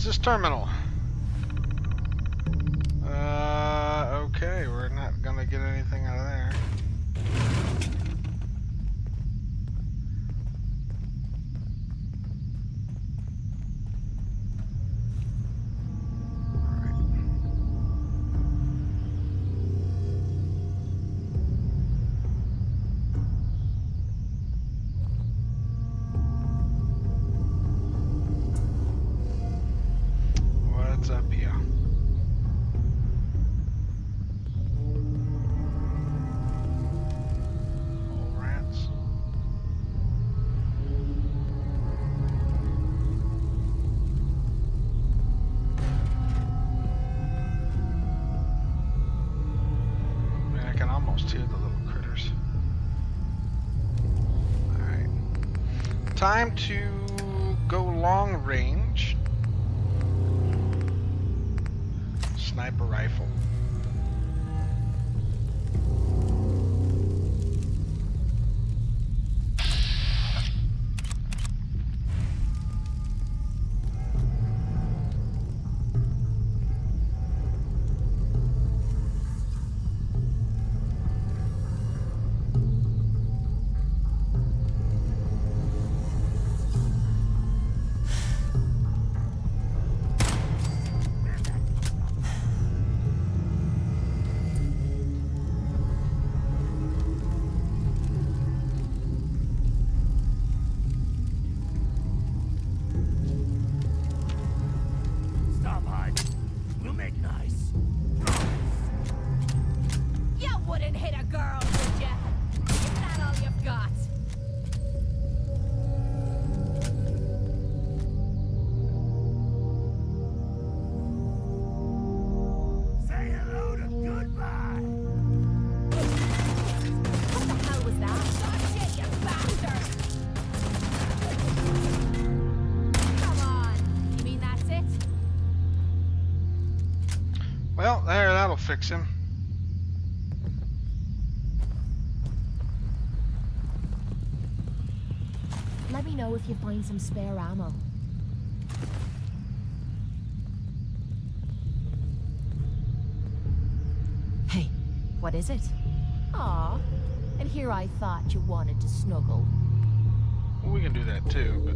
What's this terminal? Uh, okay, we're not to get anything out of there. Time to you find some spare ammo. Hey, what is it? Aw, and here I thought you wanted to snuggle. Well, we can do that too,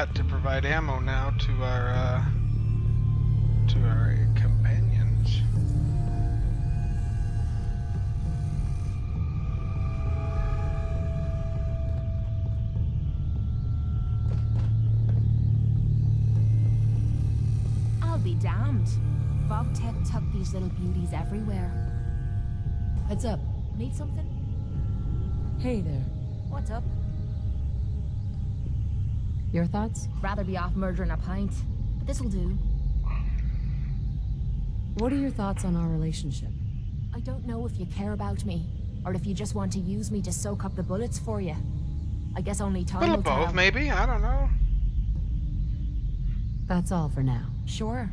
Apparently, we've got to provide ammo now to our uh, to our companions. I'll be damned. Vault-Tec tucked these little beauties everywhere. Heads up. Need something? Hey there. What's up? Your thoughts? Rather be off murdering a pint. But this'll do. What are your thoughts on our relationship? I don't know if you care about me, or if you just want to use me to soak up the bullets for you. I guess only time Little will both, tell. maybe. I don't know. That's all for now. Sure.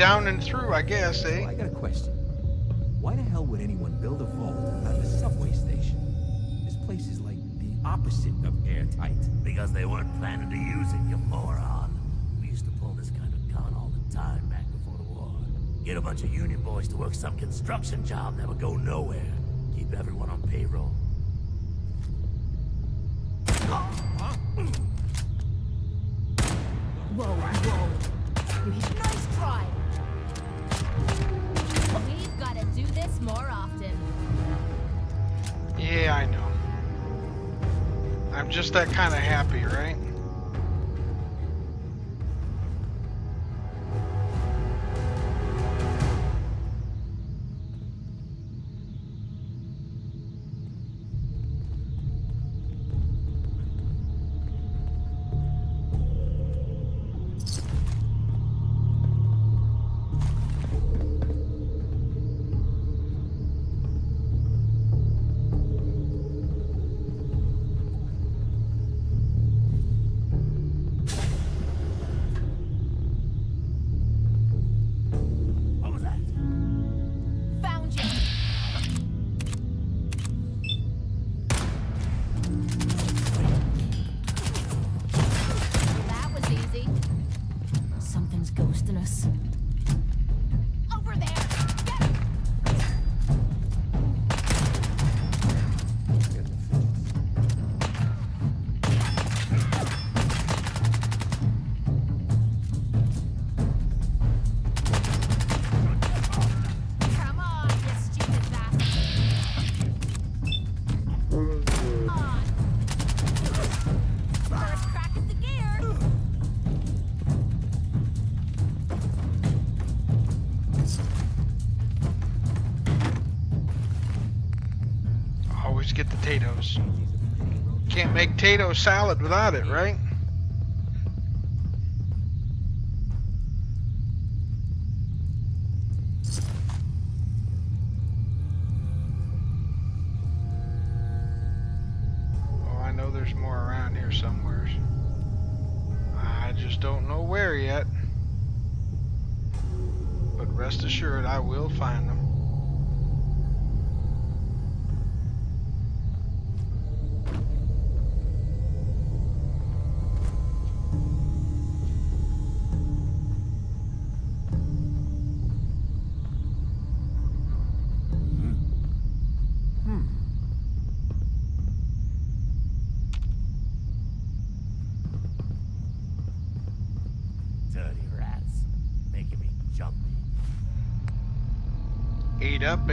Down and through, I guess, eh? I got a question. Why the hell would anyone build a vault out of a subway station? This place is like the opposite of airtight. Because they weren't planning to use it, you moron. We used to pull this kind of gun all the time back before the war. Get a bunch of union boys to work some construction job that would go nowhere. Can't make tato salad without it, right?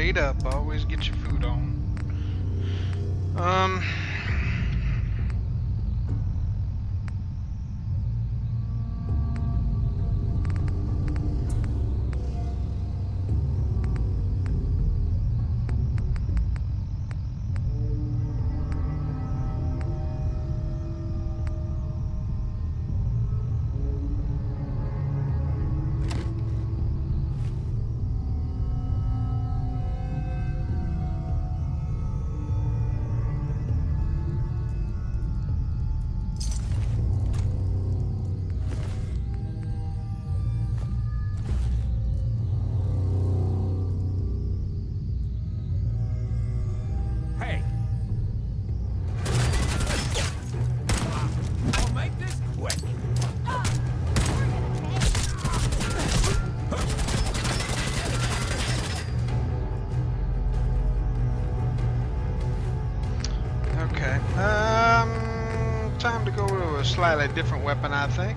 Ate up. Always get your food on. Um. Weapon, I think.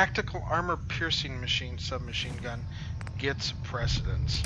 tactical armor piercing machine submachine gun gets precedence.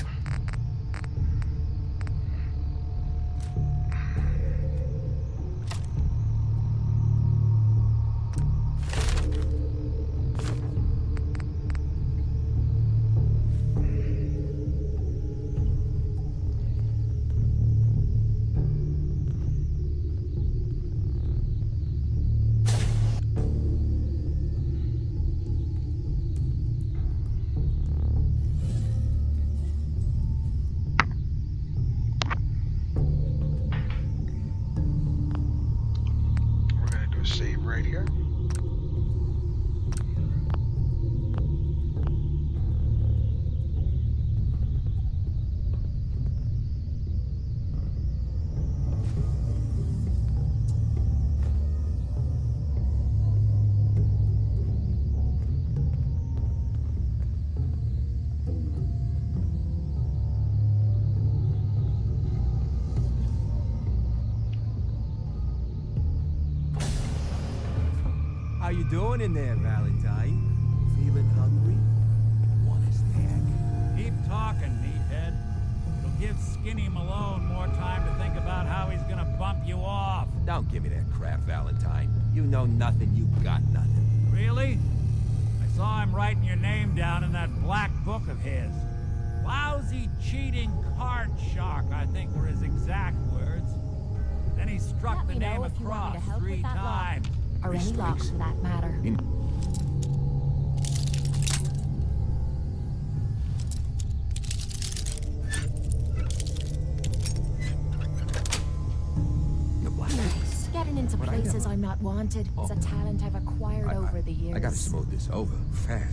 this over fast.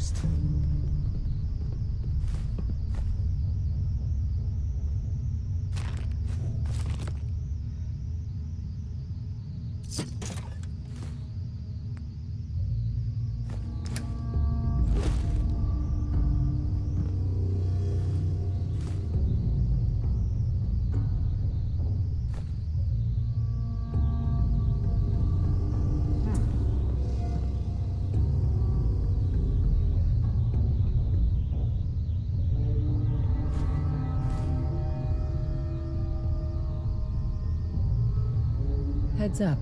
Heads up.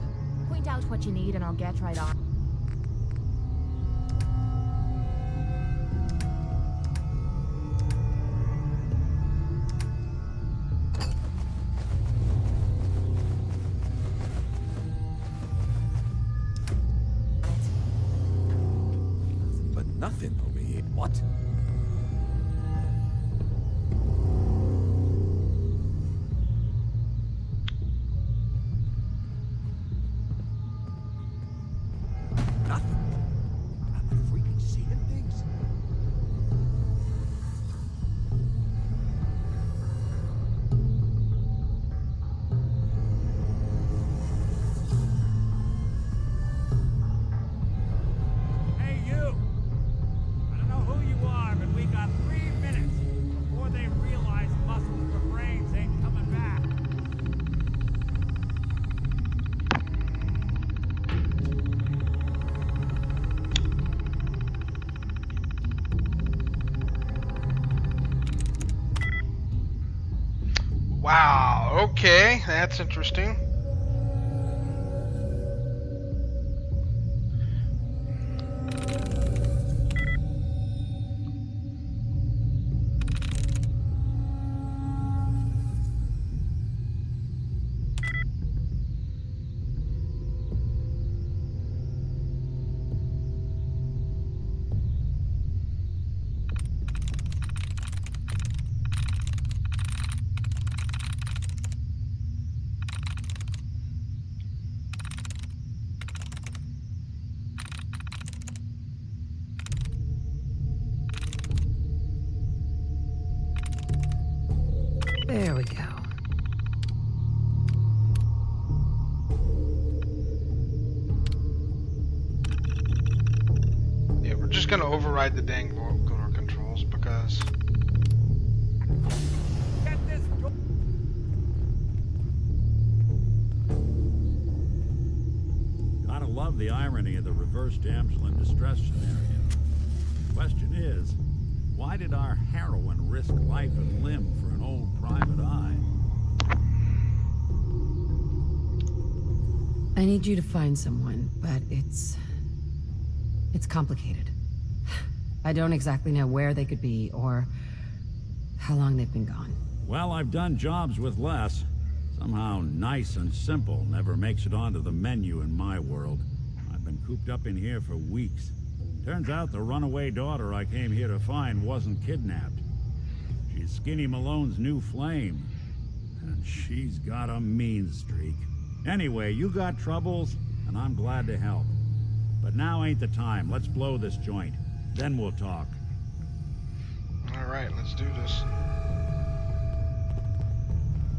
Point out what you need and I'll get right on. Okay, that's interesting. I need you to find someone, but it's. It's complicated. I don't exactly know where they could be or how long they've been gone. Well, I've done jobs with less. Somehow nice and simple never makes it onto the menu in my world. I've been cooped up in here for weeks. Turns out the runaway daughter I came here to find wasn't kidnapped. She's Skinny Malone's new flame. And she's got a mean streak. Anyway, you got troubles, and I'm glad to help. But now ain't the time. Let's blow this joint. Then we'll talk. Alright, let's do this.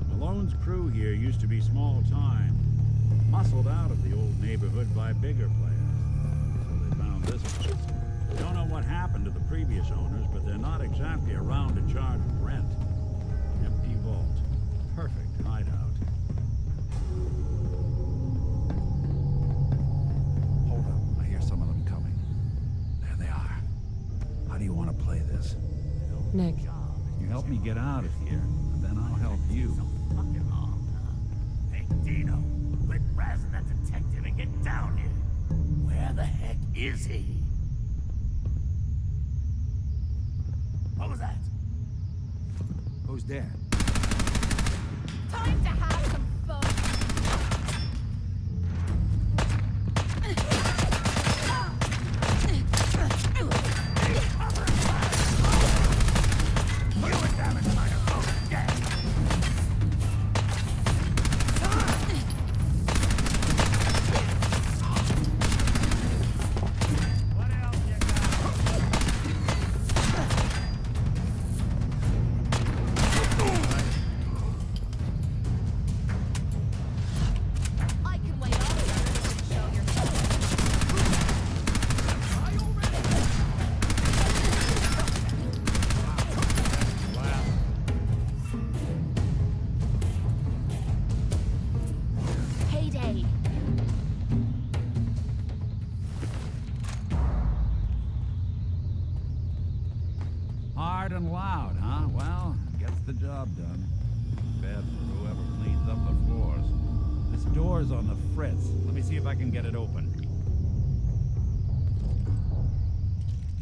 Malone's crew here used to be small time. Muscled out of the old neighborhood by bigger players. So they found this place. Don't know what happened to the previous owners, but they're not exactly around to charge rent. Empty vault. Perfect want this? Nick. You help me get out of here, and then I'll help you. Hey, Dino, quit razzing that detective and get down here. Where the heck is he? What was that? Who's there? Door's on the fritz. Let me see if I can get it open.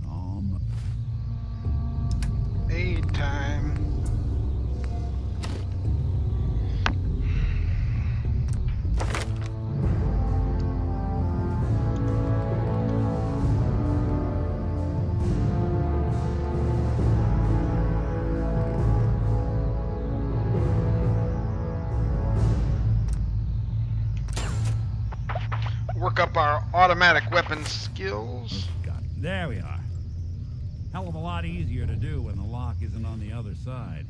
Um, Aid time. There we are. Hell of a lot easier to do when the lock isn't on the other side.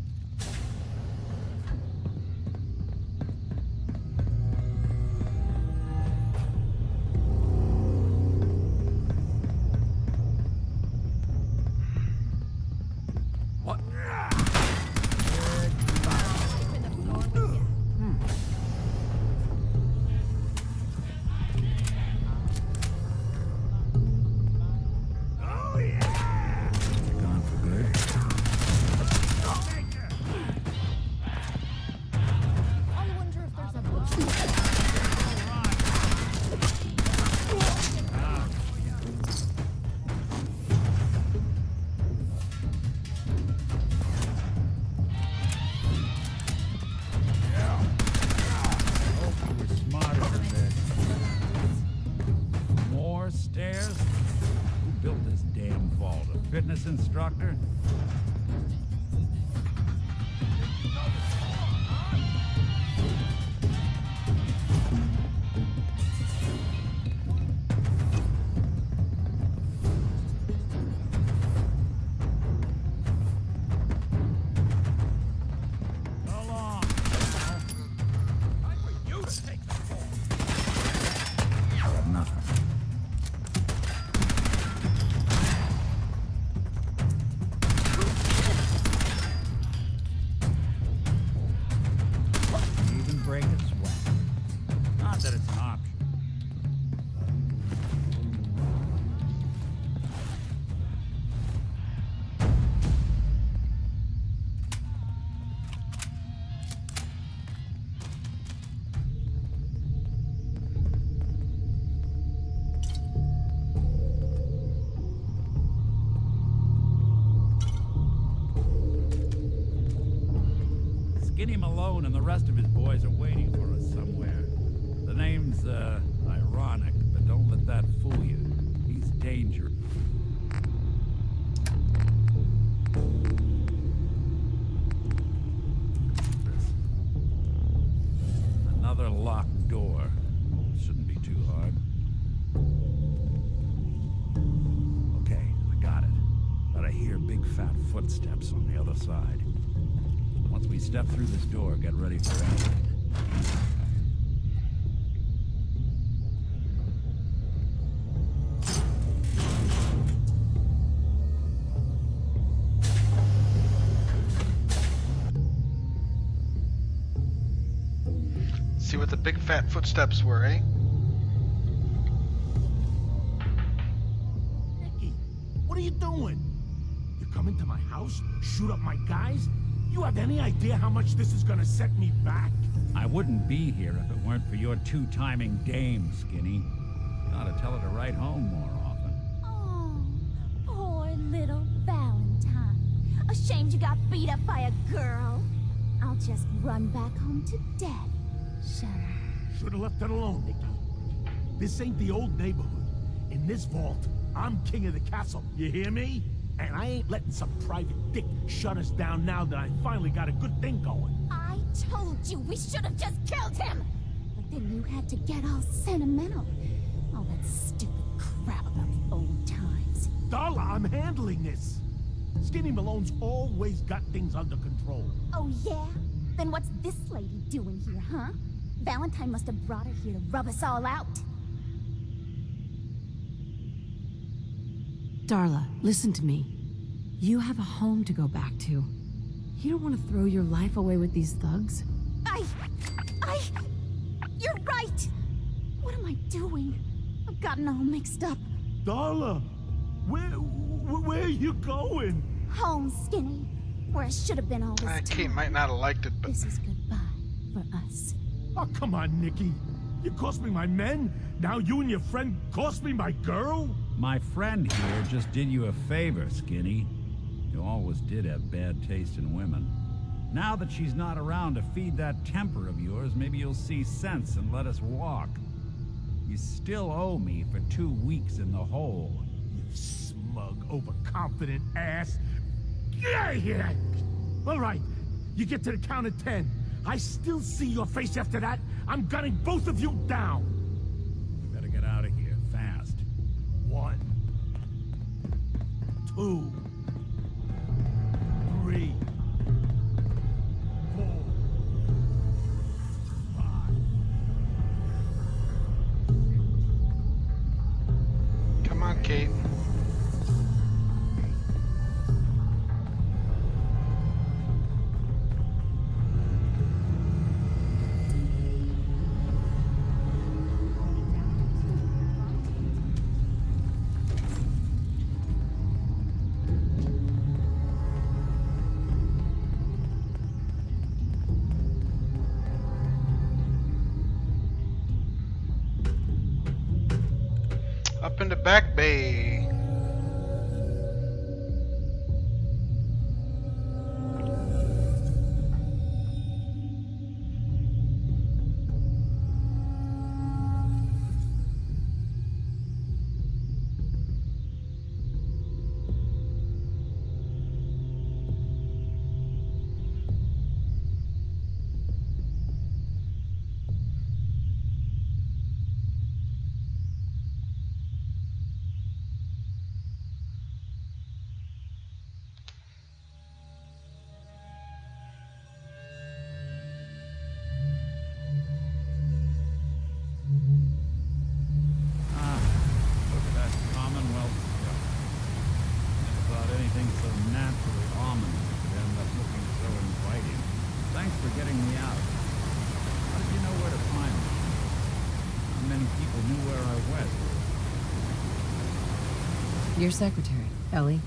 Skinny Malone and the rest of his boys are waiting for us somewhere. The name's, uh, door, get ready for anything. See what the big fat footsteps were, eh? Any idea how much this is gonna set me back? I wouldn't be here if it weren't for your two-timing dame, Skinny. You ought to tell her to write home more often. Oh, poor little Valentine. Ashamed you got beat up by a girl. I'll just run back home to daddy. Shut up. Should've left it alone, Nicky. This ain't the old neighborhood. In this vault, I'm king of the castle. You hear me? And I ain't letting some private dick shut us down now that I finally got a good thing going. I told you we should have just killed him! But then you had to get all sentimental. All that stupid crap about the old times. Darla, I'm handling this. Skinny Malone's always got things under control. Oh, yeah? Then what's this lady doing here, huh? Valentine must have brought her here to rub us all out. Darla, listen to me. You have a home to go back to. You don't want to throw your life away with these thugs? I... I... You're right! What am I doing? I've gotten all mixed up. Darla, where, where, where are you going? Home, Skinny. Where I should have been all this Uh, time. Cait might not have liked it, but This is goodbye for us. Oh, come on, Nicky. You cost me my men. Now you and your friend cost me my girl? My friend here just did you a favor, Skinny. You always did have bad taste in women. Now that she's not around to feed that temper of yours, maybe you'll see sense and let us walk. You still owe me for two weeks in the hole. You smug, overconfident ass. Get out of here! All right, you get to the count of ten. I still see your face after that. I'm gunning both of you down. One, two, three, four, come on, Cait. Your secretary, Ellie.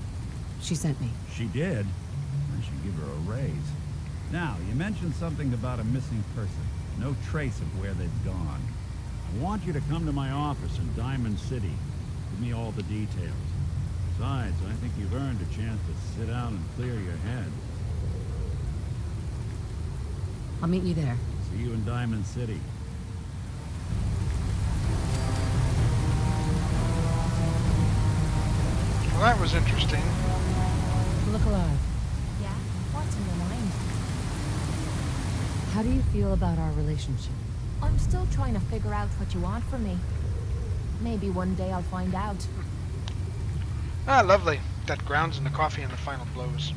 She sent me. She did. I should give her a raise. Now, you mentioned something about a missing person. No trace of where they've gone. I want you to come to my office in Diamond City. Give me all the details. Besides, I think you've earned a chance to sit down and clear your head. I'll meet you there. See you in Diamond City. That was interesting. Look alive. Yeah? What's in your mind? How do you feel about our relationship? I'm still trying to figure out what you want from me. Maybe one day I'll find out. Ah, lovely. That grounds in the coffee and the final blows.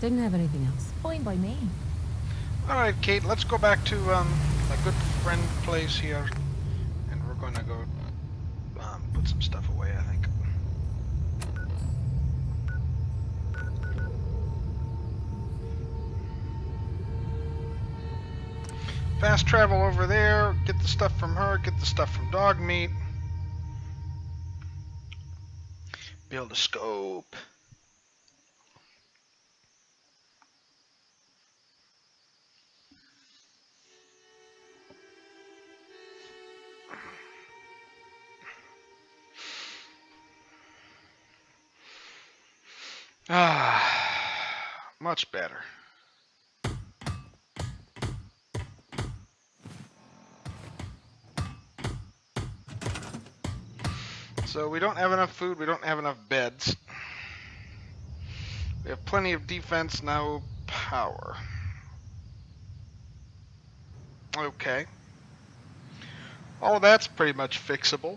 Didn't have anything else. Fine by me. All right, Cait, let's go back to um, my good friend place here, and we're going to go um, put some stuff away, I think. Fast travel over there, get the stuff from her, get the stuff from Dogmeat. Build a scope. Ah, much better. So we don't have enough food, we don't have enough beds. We have plenty of defense, no power. Okay. All that's pretty much fixable.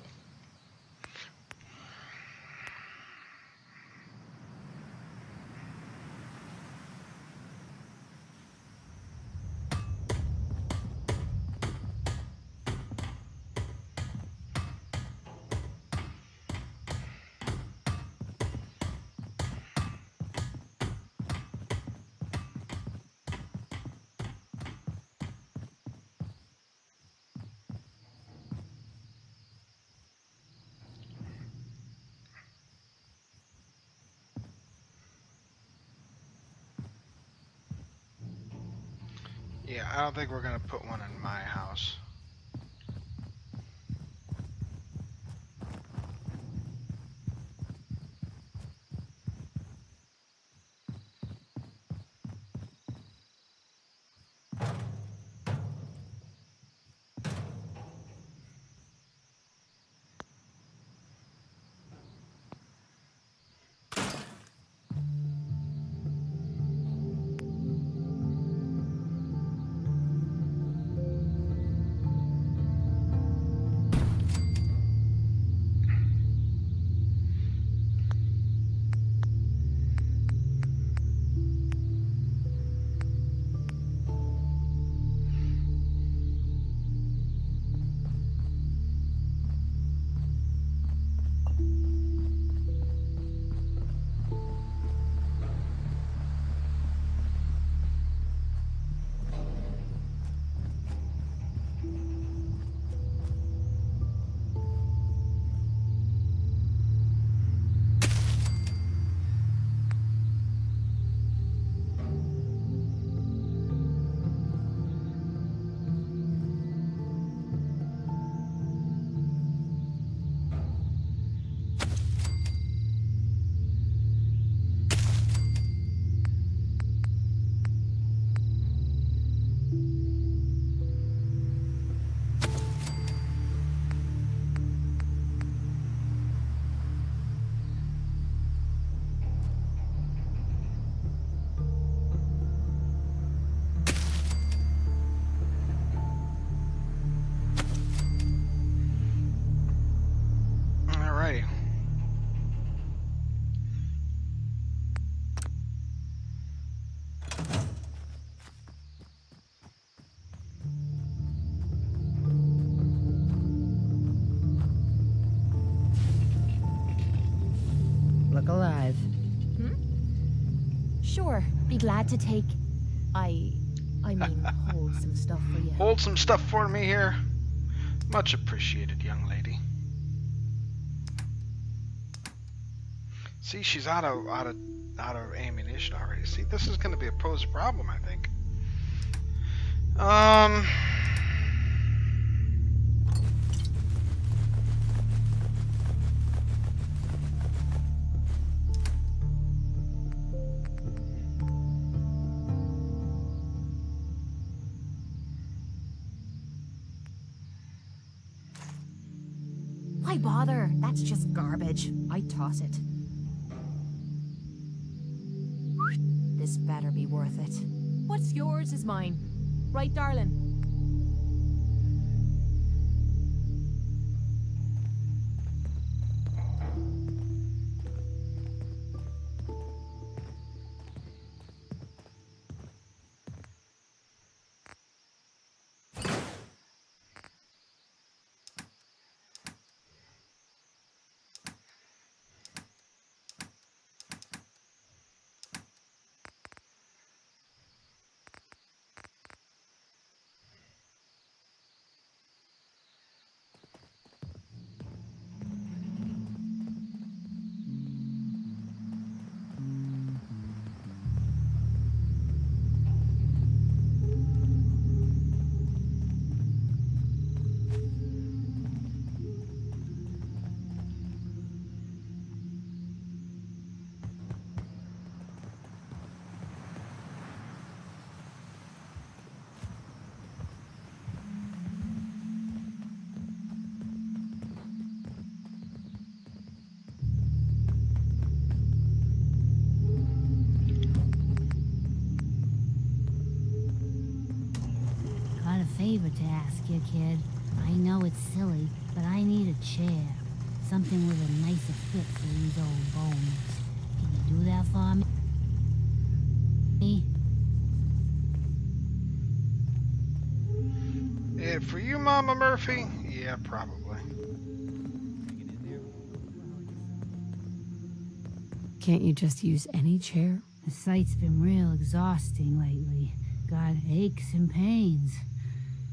Yeah, I don't think we're gonna put one in my house. Look alive. Sure, be glad to take. I. I mean, hold some stuff for you. Hold some stuff for me here. Much appreciated, young lady. See, she's out of out of out of ammunition already. See, this is going to be a pose problem, I think. Um. Garbage. I toss it. This better be worth it. What's yours is mine. Right, darling? Mama Murphy? Yeah, probably. Can't you just use any chair? The Sight's been real exhausting lately. Got aches and pains,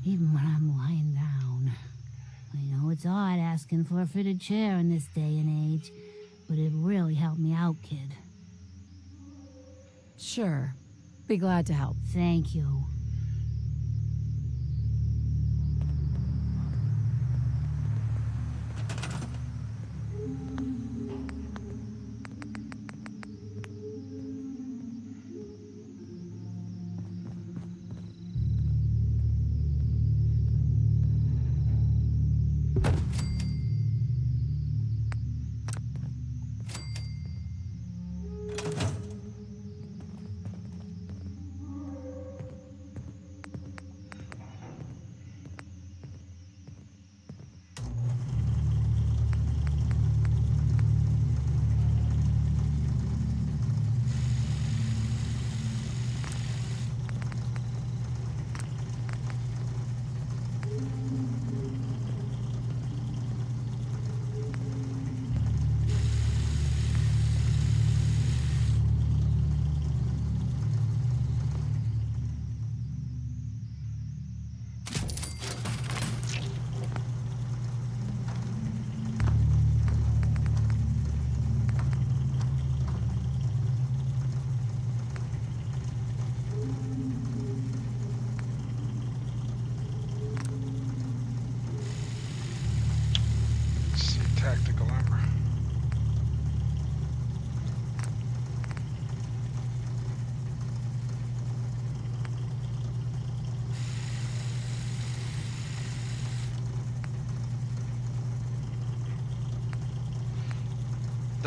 even when I'm lying down. I know it's odd asking for a fitted chair in this day and age, but it really helped me out, kid. Sure. Be glad to help. Thank you.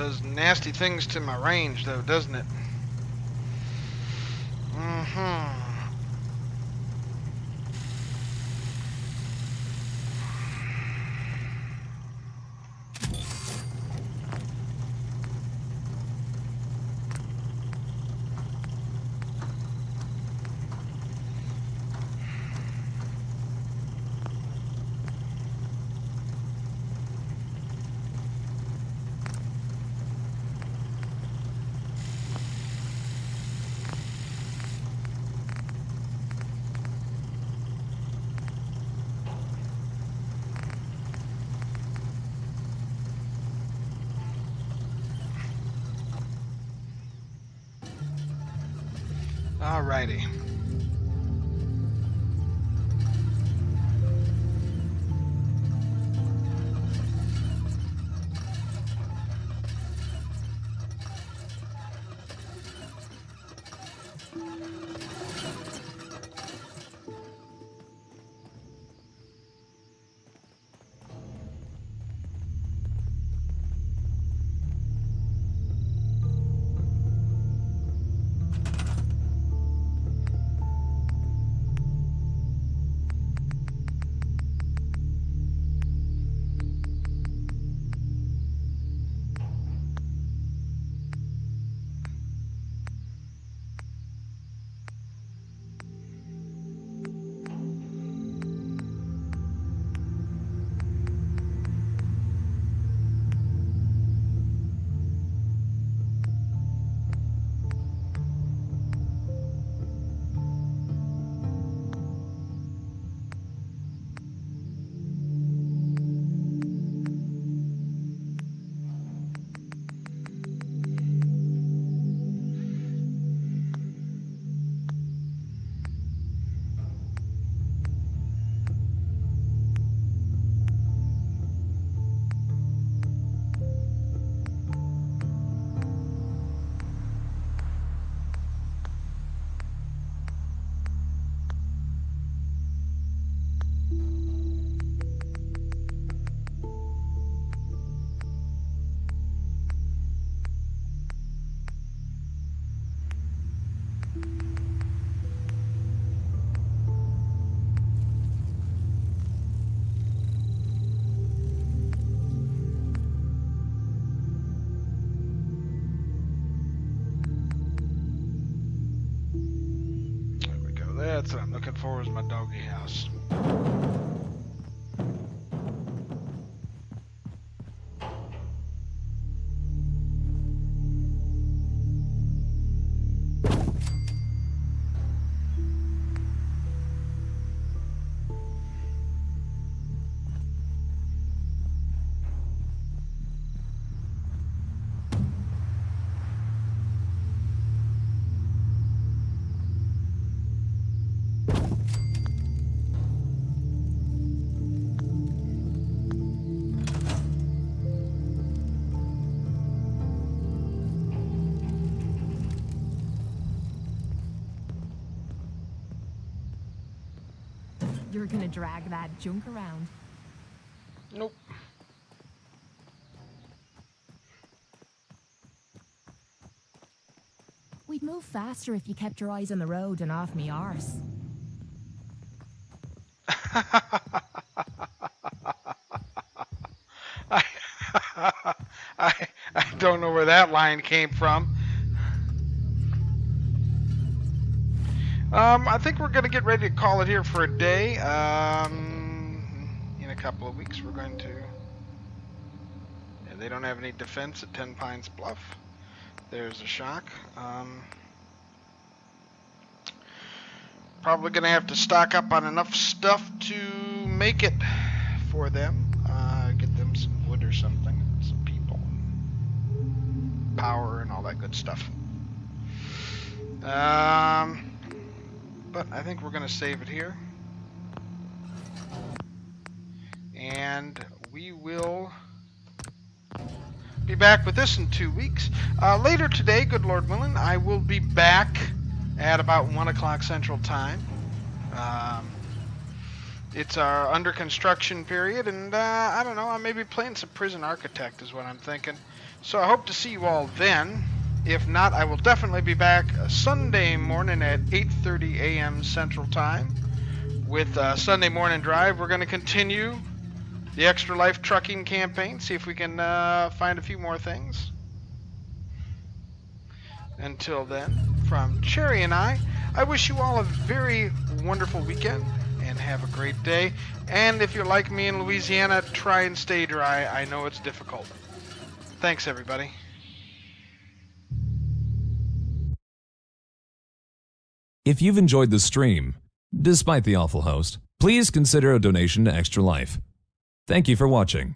Does nasty things to my range, though, doesn't it? Gonna drag that junk around. Nope. We'd move faster if you kept your eyes on the road and off me arse. I, I I don't know where that line came from. Um, I think we're gonna get ready to call it here for a day. Um, in a couple of weeks, we're going to. Yeah, they don't have any defense at Ten Pines Bluff. There's a shock. Um, probably gonna have to stock up on enough stuff to make it for them. Uh, get them some wood or something, some people, power, and all that good stuff. Um, but I think we're gonna save it here, and we will be back with this in two weeks. Uh, later today, good Lord willing, I will be back at about 1 o'clock Central Time. Um, it's our under construction period, and uh, I don't know, I may be playing some Prison Architect is what I'm thinking. So I hope to see you all then. If not, I will definitely be back Sunday morning at 8.30 a.m. Central Time with uh, Sunday Morning Drive. We're going to continue the Extra Life trucking campaign, see if we can uh, find a few more things. Until then, from Cherry and I, I wish you all a very wonderful weekend and have a great day. And if you're like me in Louisiana, try and stay dry. I know it's difficult. Thanks, everybody. If you've enjoyed the stream, despite the awful host, please consider a donation to Extra Life. Thank you for watching.